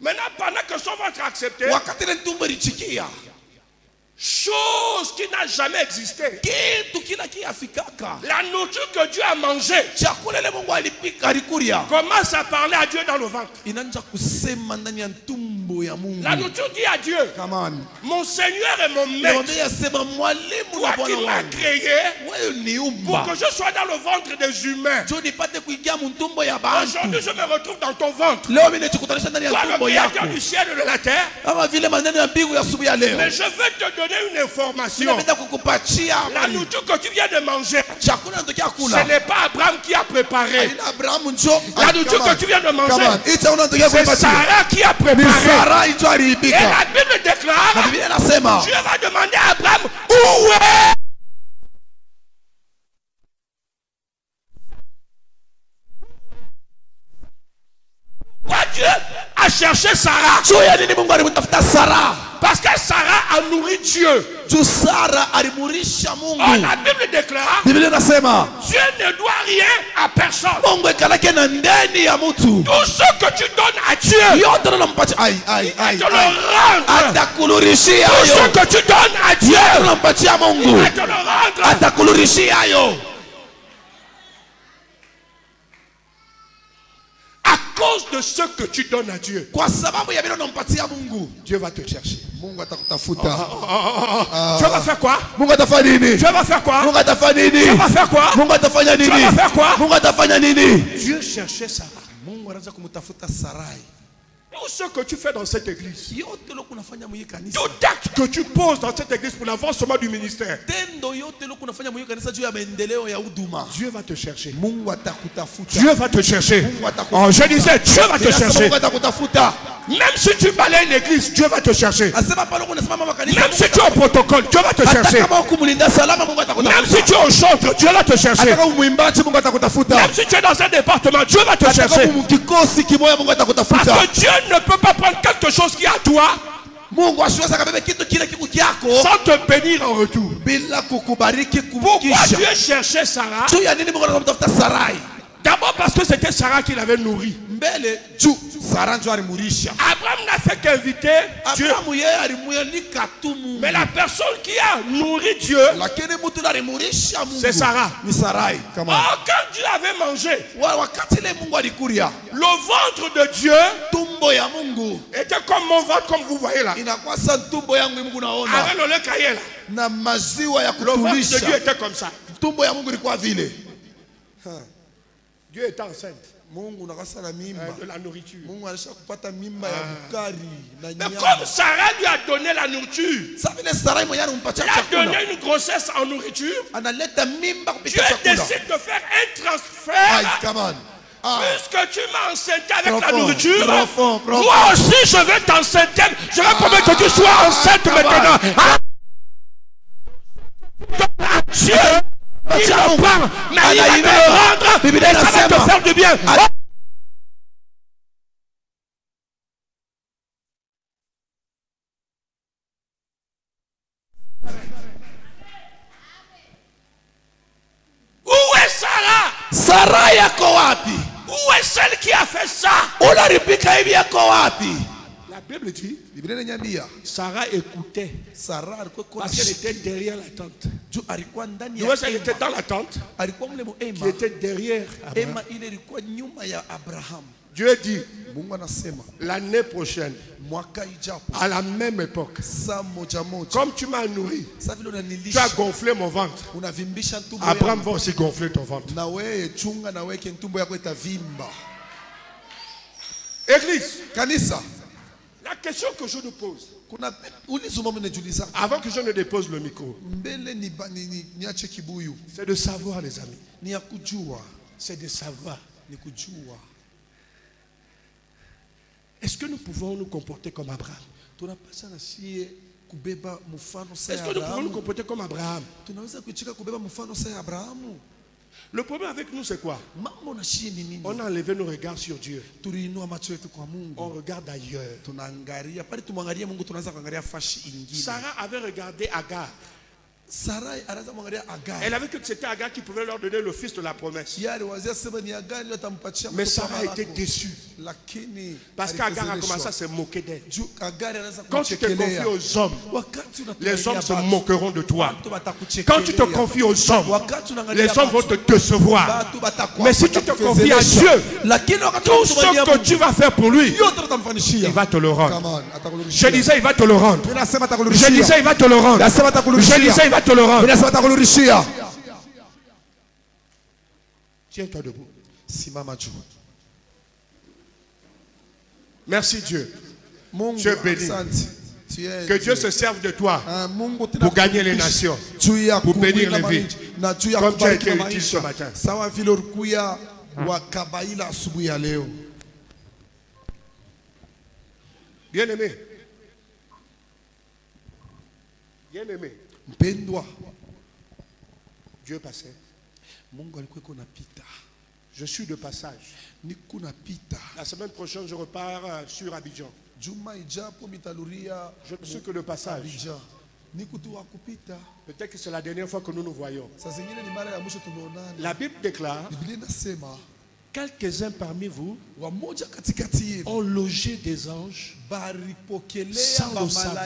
S2: Maintenant, pendant que son ventre a accepté, chose qui n'a jamais existé, la nourriture que Dieu a mangée commence à parler à Dieu dans le ventre. La nourriture dit à Dieu,
S1: come on.
S2: mon Seigneur et mon maître, toi qui m'as créé pour que je sois dans le ventre des humains. Aujourd'hui, je me retrouve dans ton ventre. Toi, le créateur du ciel et de la terre. Mais je veux te donner une information. La nourriture que tu viens de manger, ce n'est pas Abraham qui a préparé. La nourriture que tu viens de manger, c'est Sarah qui a préparé. Et la Bible
S1: na
S2: déclare,
S1: Biblia inasema
S2: Dieu va demander à Abraham, où Pourquoi Dieu a cherché Sarah? Parce que Sarah a nourri Dieu. Oh, la Bible déclare Dieu ne doit rien à personne. Tout ce que tu donnes à Dieu,
S1: ai
S2: tu le
S1: atakulurishia
S2: Tout ce que tu donnes à Dieu, il te le rendre. À cause de ce que tu donnes à Dieu, Dieu va te chercher.
S1: mungu atakutafuta
S2: Dieu va faire quoi?
S1: Mungu atafanya nini?
S2: Dieu va faire quoi?
S1: Mungu atafanya
S2: Dieu
S1: nini
S2: va faire quoi?
S1: Mungu atafanya
S2: Dieu
S1: nini?
S2: va faire quoi? Dieu cherchait Sarah. Tout ce que tu fais dans cette église, tout acte que tu poses dans cette église pour l'avancement du ministère, Dieu va te chercher. Dieu va te chercher. Oh, je disais, Dieu va te chercher. Même si tu balayes une église, Dieu va te chercher. Même si tu es au protocole, Dieu va te chercher. Même si tu es au chantre, Dieu va te chercher. Même si tu es dans un département, Dieu va te chercher. Parce que Dieu ne peut pas prendre quelque chose qui est à toi sans te bénir en retour. Pourquoi
S1: kumkisha
S2: Dieu cherchait Sarah? D'abord parce que c'était Sarah qui l'avait nourri. Abraham n'a fait qu'inviter Dieu. Mais la personne qui a nourri Dieu, c'est Sarah. Oh, quand Dieu avait mangé,
S1: alikuria
S2: le ventre de Dieu était comme mon ventre, comme vous voyez là. Avec le lait caillé là. Le ventre de Dieu était comme ça.
S1: tumbo ya mungu ilikuwa vile
S2: Dieu était enceinte euh, de la nourriture.
S1: na
S2: Mais comme Sarah lui a donné la nourriture, il a donné une grossesse en nourriture, Dieu décide de faire un transfert.
S1: Ah,
S2: Puisque tu m'as enceinté avec la nourriture,
S1: profond, profond.
S2: moi aussi je vais t'enceinter. Je vais permettre que tu sois enceinte maintenant. Ah. Dieu, il le prend, mais il va te le rendre, et ça va te faire du bien. Où est Sarah?
S1: Sara yako wapi
S2: Où est celle qui a fait ça?
S1: Unalipika hivi yako wapi
S2: Bible dit, Sarah écoutait
S1: sara alikuwa iko na
S2: parce qu'elle était derrière la tente. Tu vois, elle était dans la tente qui était derrière. Abraham. Dieu dit, l'année prochaine, à la même époque, comme tu m'as nourri, tu as gonflé mon ventre. Abraham va aussi gonfler ton ventre. Église,
S1: kanisa
S2: la question que je nous pose, avant que je ne dépose le micro, c'est de savoir, les amis. C'est de savoir. Est-ce que nous pouvons nous comporter comme Abraham? Est-ce que nous pouvons nous comporter comme Abraham? Le problème avec nous, c'est quoi? On a enlevé nos regards sur Dieu. On regarde ailleurs. Sarah avait regardé Agar. Elle avait cru que c'était Agar qui pouvait leur donner le fils de la promesse. Mais Sarah était déçue. Parce qu'Agar a commencé à se moquer d'elle. Quand tu te confies aux hommes, les hommes se moqueront de toi. Quand tu te confies aux hommes, les hommes vont te décevoir. Mais si tu te confies à. Dieu, Tout ce que tu vas faire pour lui, il va te le rendre.
S1: On, atakurudishia.
S2: Je disais, il va te le rendre. Je disais, il va te le rendre. Je disais, il va te le rendre. Tiens-toi debout.
S1: juu
S2: Merci Dieu. Dieu béni. Que Dieu se serve de toi
S1: Ah,
S2: pour gagner les nations. Pour bénir les vies. Comme tu as été utile ce matin. Bien-aimé. Bien-aimé. Dieu passait. Je suis de passage. La semaine prochaine, je repars euh, sur Abidjan. Je ne suis que de passage. Peut-être que c'est la dernière fois que nous nous voyons. La Bible déclare quelques-uns parmi vous ont logé des anges. Sans le savoir.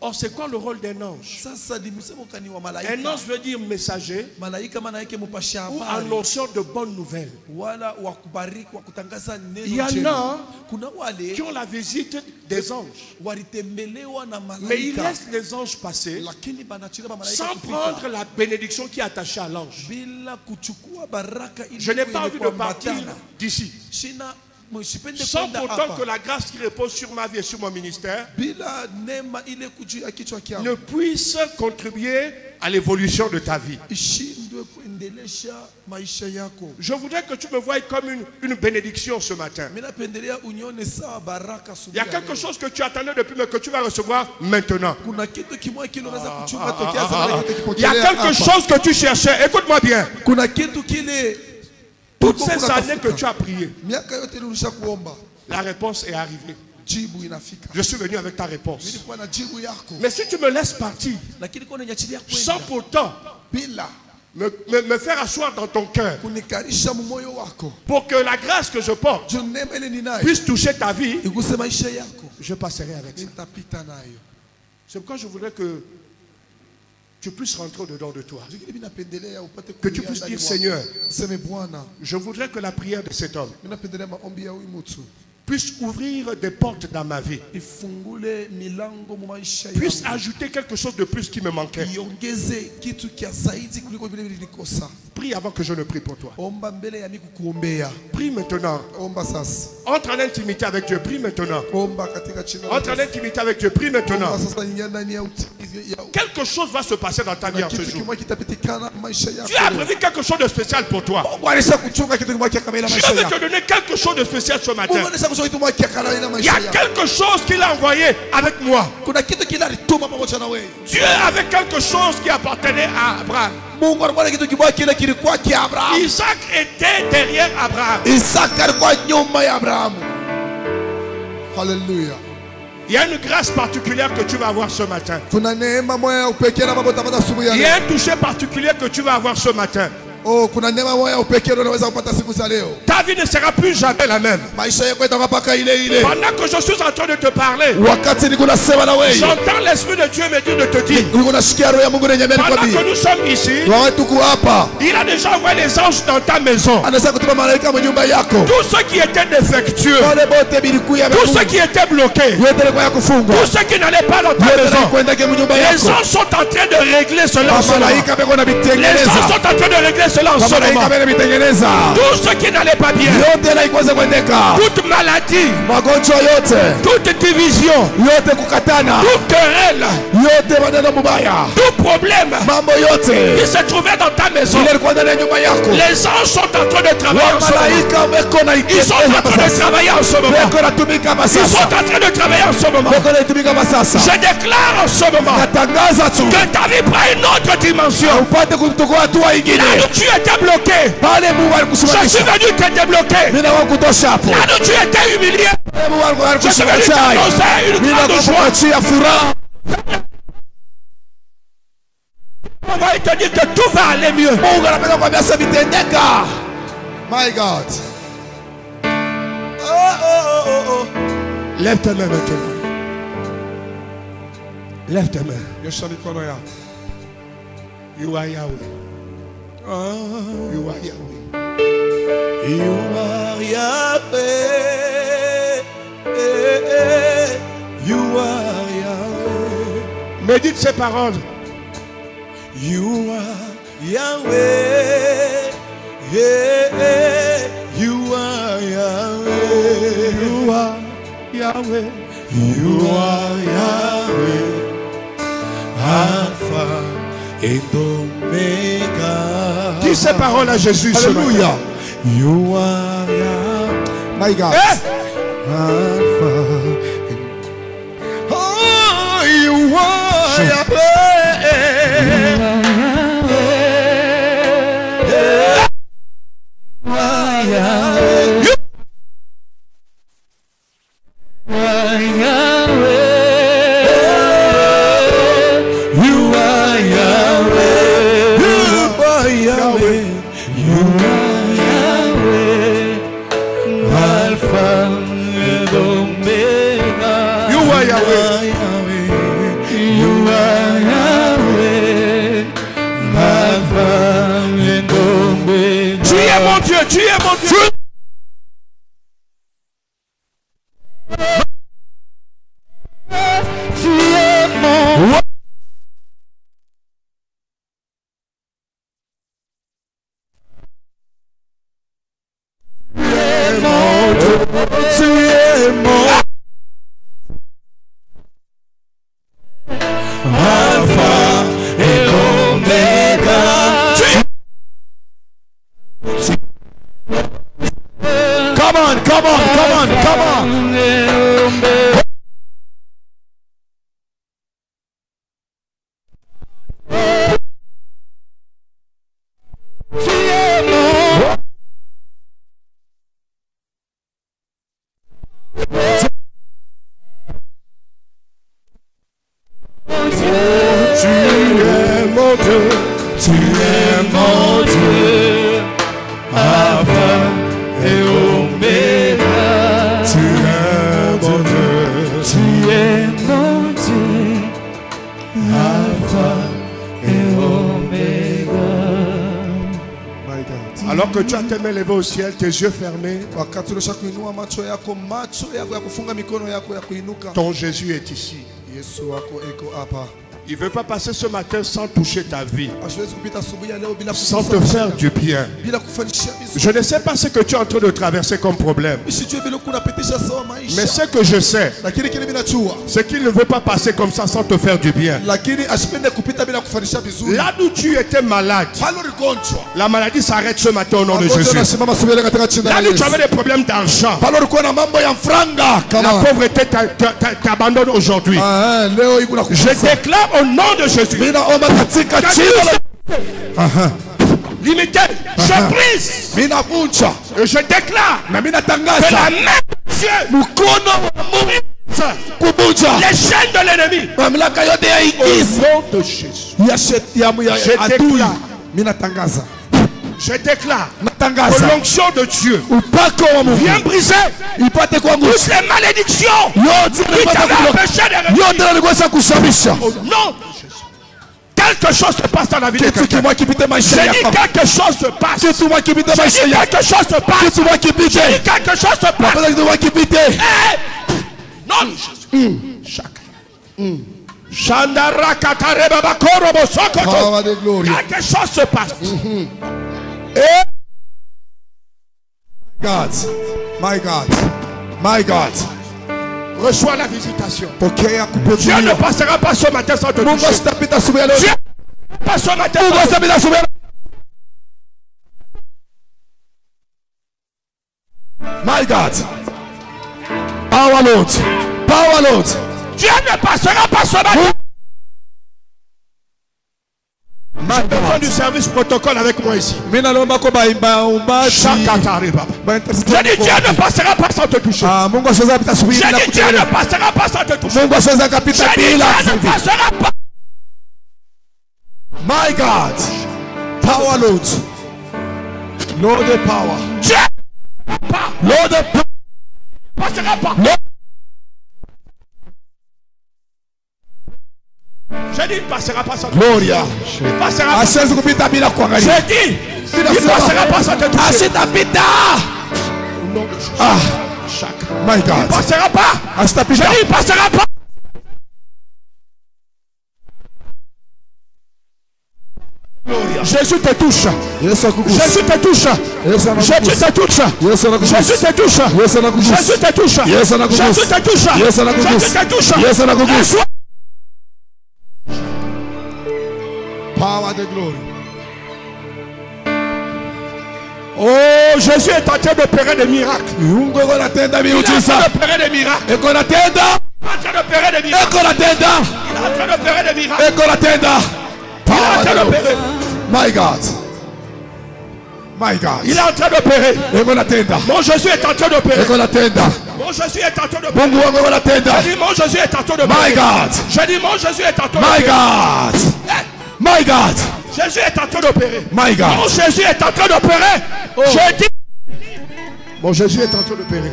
S2: Or, c'est quoi le rôle d'un ange? Un ange veut dire messager ou annonceur de bonnes nouvelles. Il y en a Qui ont la visite des anges. Mais ils laissent les anges passer sans prendre la bénédiction qui est attachée à l'ange. Je n'ai pas envie de partir d'ici. Sans pourtant que la grâce qui repose sur ma vie et sur mon ministère ne puisse contribuer à l'évolution de ta vie. Je voudrais que tu me voies comme une, une bénédiction ce matin. Il y a quelque chose que tu attendais depuis, mais que tu vas recevoir maintenant. Ah, ah, ah, ah. Il y a quelque
S1: hapa.
S2: chose que tu cherchais. Écoute-moi bien. Toutes ces années que tu as prié, la réponse est arrivée. Je suis venu avec ta réponse. Mais si tu me laisses partir sans pourtant me, me- me faire asseoir dans ton cœur pour que la grâce que je porte puisse toucher ta vie, je passerai avec ça. C'est pourquoi je voudrais que tu puisses rentrer au-dedans de toi. Que tu puisses dire. Seigneur, je voudrais que la prière de cet homme puisse ouvrir des portes dans ma vie, puisse ajouter quelque chose de plus qui me manquait. Prie avant que je ne prie pour toi. Prie maintenant. Entre en intimité avec Dieu. Prie maintenant. Entre en intimité avec Dieu. Prie maintenant. Quelque chose va se passer dans ta vie en ce jour. Dieu a prévu quelque chose de spécial pour toi. Veut
S1: yako
S2: te donner quelque chose de spécial ce matin. Il y a quelque chose qu'il a envoyé avec moi. Dieu avait quelque chose qui appartenait à Abraham. Isaac était derrière Abraham.
S1: Haleluya
S2: Il y a une grâce particulière que tu vas avoir ce matin. Il y a un toucher particulier que tu vas avoir ce matin.
S1: Oh kuna neema moja ya upekee ndio unaweza kupata siku za leo.
S2: Ta vie ne sera plus jamais la même.
S1: maisha yako itakuwa paka ile ile.
S2: Pendant que je suis en train de te parler,
S1: wakati niko nasema na wewe.
S2: j'entends l'Esprit de Dieu me dire de te dire,
S1: niko nasikia roho ya Mungu inaniambia
S2: pendant que nous sommes ici,
S1: tuko hapa.
S2: il a déjà envoyé les anges dans ta maison.
S1: anaweza kutuma malaika mwenye nyumba yako.
S2: Tous ceux qui étaient défectueux,
S1: wale bote bilikuya Mungu
S2: ceux qui étaient bloqués,
S1: yote ilikuwa kufungwa.
S2: tous ceux qui n'allaient pas dans ta maison,
S1: kwenda kwa nyumba
S2: les anges sont en train de régler cela. En ce moment.
S1: malaika beko na
S2: Les anges sont en train de régler cela en ce qui n'allaient pas bien, toute maladie, toute division, toute querelle, tout problème qui se trouvait dans ta maison, les anges sont en train de travailler en ce moment. Ils sont en train de travailler en ce moment. Ils sont en train de travailler en ce moment. Je déclare en ce moment que ta vie prend une autre dimension. Là où tu étais bloqué,
S1: pale Mungu
S2: je suis venu te débloquer.
S1: mimi na kutosha hapo
S2: Là où tu étais humilié,
S1: Pale Mungu
S2: je suis venu
S1: alikusimamisha
S2: t'annoncer une
S1: mimi
S2: grande joie.
S1: nakupatia
S2: On va te dire que tout va aller mieux.
S1: Mungu anapenda kuambia sasa vitendeka my God oh oh oh oh
S2: Lève tes mains maintenant. Lève tes mains.
S1: nyosha mikono yako
S2: You are Yahweh. You are Yahweh.
S1: Yahweh. Eh, eh. Yahweh.
S2: Médite ces paroles.
S1: You are Yahweh. Eh, eh. You are Yahweh.
S2: Yahweh.
S1: Yahweh. Alpha and Omega.
S2: Dis ces paroles à Jésus.
S1: Alléluia. You are. My God. Alpha and Oh, you are
S2: au ciel, tes yeux fermés, ton Jésus est ici. Il ne veut pas passer ce matin sans toucher ta vie,
S1: bila
S2: sans te faire du bien. Je ne sais pas ce que tu es en train de traverser comme problème, mais ce que je sais, c'est qu'il ne veut pas passer comme ça sans te faire du bien. Là où tu étais malade, la maladie s'arrête ce matin au nom de Jésus. Là où tu avais des problèmes d'argent, la pauvreté t'a- t'a- t'a- t'abandonne aujourd'hui.
S1: Ah, ah, na
S2: Je déclare au nom de Jésus, limité, je brise. Et je déclare que la main de Dieu
S1: kuvunja
S2: les chaînes de l'ennemi. Au nom de Jésus. Je déclare. Je déclare que l'onction de Dieu vient briser toutes les malédictions qui t'avaient empêché de réussir. Au nom de Jésus. Quelque chose se passe dans la vie de quelqu'un. J'ai dit quelque chose se passe. J'ai dit
S1: yako
S2: quelque chose se passe. J'ai dit quelque chose se passe. Eh! Non Jésus. Chacun. Quelque chose se passe.
S1: God. My God. My God.
S2: Reçois la visitation. Dieu ne passera pas ce matin sans te toucher. Dieu ne passera pas ce matin sans te
S1: leo My God. Power Lord. Power Lord.
S2: Dieu ne passera pas ce matin. Fais
S1: God
S2: du service protocole avec moi ici. J'ai dit Dieu ne passera pas sans te toucher.
S1: Ah,
S2: J'ai dit Dieu ne passera pas sans te toucher. J'ai dit Dieu ne passera pas.
S1: My God Power Lord Lord the power
S2: Dieu.
S1: Lord the power
S2: passera pas. J'ai dit il ne passera pas sans te toucher.
S1: Gloria
S2: Il ne passera pas. J'ai dit il ne passera pas sans te toucher. Au nom de Jésus.
S1: ah my
S2: Il ne
S1: God
S2: passera pas. J'ai dit il ne passera pas. Jésus te touche. Jésus te touche. Jésus te touche. Jésus te touche. Jésus te touche. Jésus te touche. Jésus te touche.
S1: Power the glory
S2: Oh, Jésus est en train d'opérer des miracles. Il est en train d'opérer des miracles. Il est en train d'opérer des miracles. Il est en train d'opérer des miracles. Il est en train d'opérer.
S1: My God My God
S2: Il est en train d'opérer. Mon Jésus est en train d'opérer. Mon Jésus est en train dis, mon Jésus est en train de
S1: my god
S2: Je dis, mon Jésus est en train de
S1: my god my god
S2: Jésus est en train d'opérer.
S1: my
S2: Mon
S1: god
S2: Jésus est en train d'opérer. Je dis. Mon Jésus est en train d'opérer.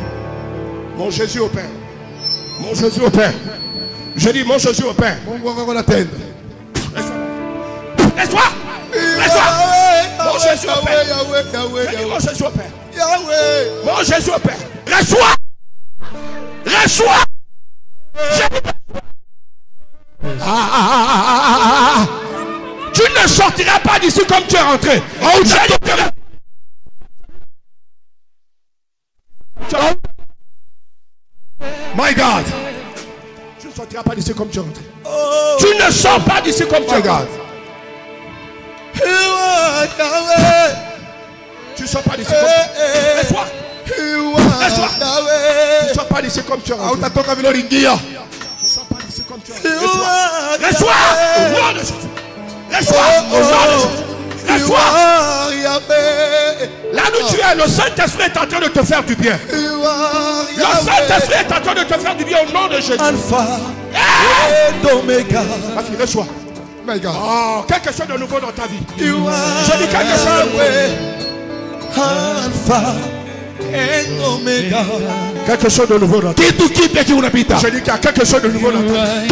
S2: Mon Jésus opère. Mon Jésus opère. Je dis, mon Jésus opère.
S1: wanatenda
S2: Laisse-toi. Laisse-toi. Mon Jésus opère. Je dis, mon Jésus opère. Mon Jésus opère. Reçois. Reçois. Je dis- Ah, ah, ah, ah, ah, ah, ah. Tu ne sortiras pas d'ici comme tu es rentré.
S1: My god
S2: Tu ne sortiras pas d'ici comme tu es rentré. Tu ne sors pas d'ici comme tu es rentré. Tu ne sors pas d'ici comme Laisse-toi. Laisse-toi. Tu ne sors pas d'ici comme tu es rentré. Tu ne sors pas d'ici comme tu es rentré. Laisse-toi. Nom de Jésus. Laisse-toi. Là où tu es, le Saint-Esprit est en train de te faire du bien. Le Saint-Esprit est en train de te faire du bien au nom de Jésus.
S4: Alpha
S2: Hey!
S4: et Omega.
S2: Laisse-toi. Oh, quelque chose de nouveau dans ta vie. Je dis quelque chose.
S4: Alpha et Omega.
S2: Quelque chose de nouveau dans ta vie. Je dis qu'il y a quelque chose de nouveau dans ta vie.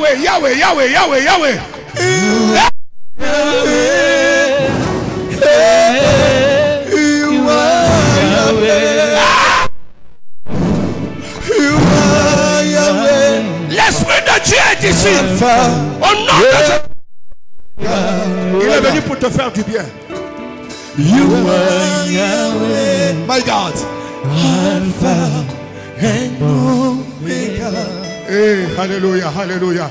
S4: Yahweh,
S2: Yahweh, Yahweh, Yahweh, Yahweh. Dieu est ici. Au nom. Il est venu pour te faire du bien.
S4: You are Yahweh.
S1: my god
S4: Alpha and Omega.
S2: Hey, alléluia, alléluia.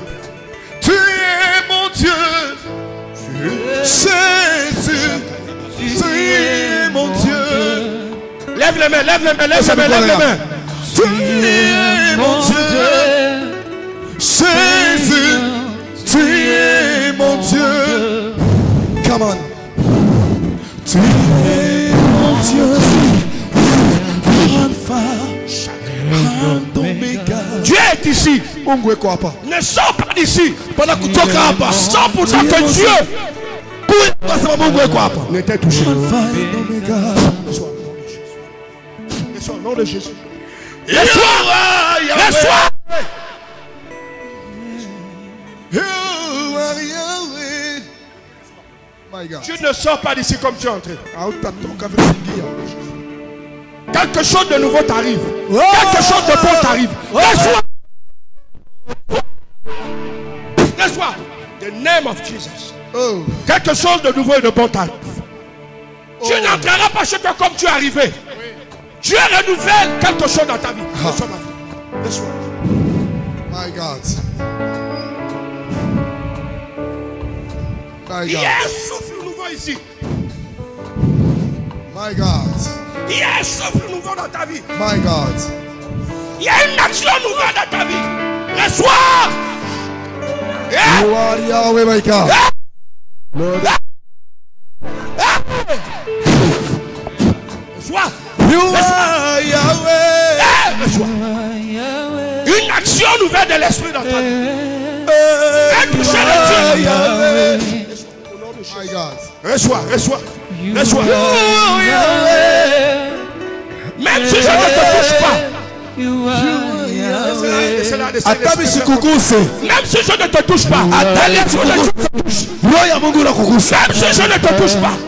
S4: Tu es mon Dieu. Jésus. Tu es mon Dieu.
S2: Lève les mains, lève les mains, lève les mains, lève les mains.
S4: Tu es mon Dieu. Jésus. Tu es mon Dieu.
S1: come on
S4: Tu es mon Dieu.
S2: Dieu est ici. Ne sors pas d'ici. Sors pour dire que Dieu t'est touché.
S4: Omega.
S2: Laisse-toi au nom de Jésus.
S1: God
S2: Tu ne sors pas d'ici comme tu es entré. Quelque chose de nouveau t'arrive. Quelque chose de bon t'arrive. Laisse-toi. Laisse-toi. The name of Jesus.
S1: oh
S2: Quelque chose de nouveau et de bon t'arrive. Tu n'entreras pas chez toi comme tu es arrivé. Dieu renouvelle quelque chose dans ta vie. Ma vie. Laisse-moi.
S1: my god my
S2: Il y
S1: god
S2: a un souffle nouveau ici.
S1: my god
S2: Il y a un souffle nouveau dans ta vie.
S1: my god
S2: Il y a une action nouvelle dans ta vie. Reçois. Yeah.
S1: you are Yahweh my god Lord
S2: Reçois.
S4: You are Yahweh.
S2: Eh, Reçois. Une action nouvelle de l'esprit dans ta vie. Un toucher de Dieu.
S4: Yahweh.
S1: my god
S2: Reçois, reçois. Même si je ne te touche pas.
S4: You are
S1: atami
S2: même si je ne te touche pas.
S1: Atali sikukuse
S2: même si je ne te touche pas.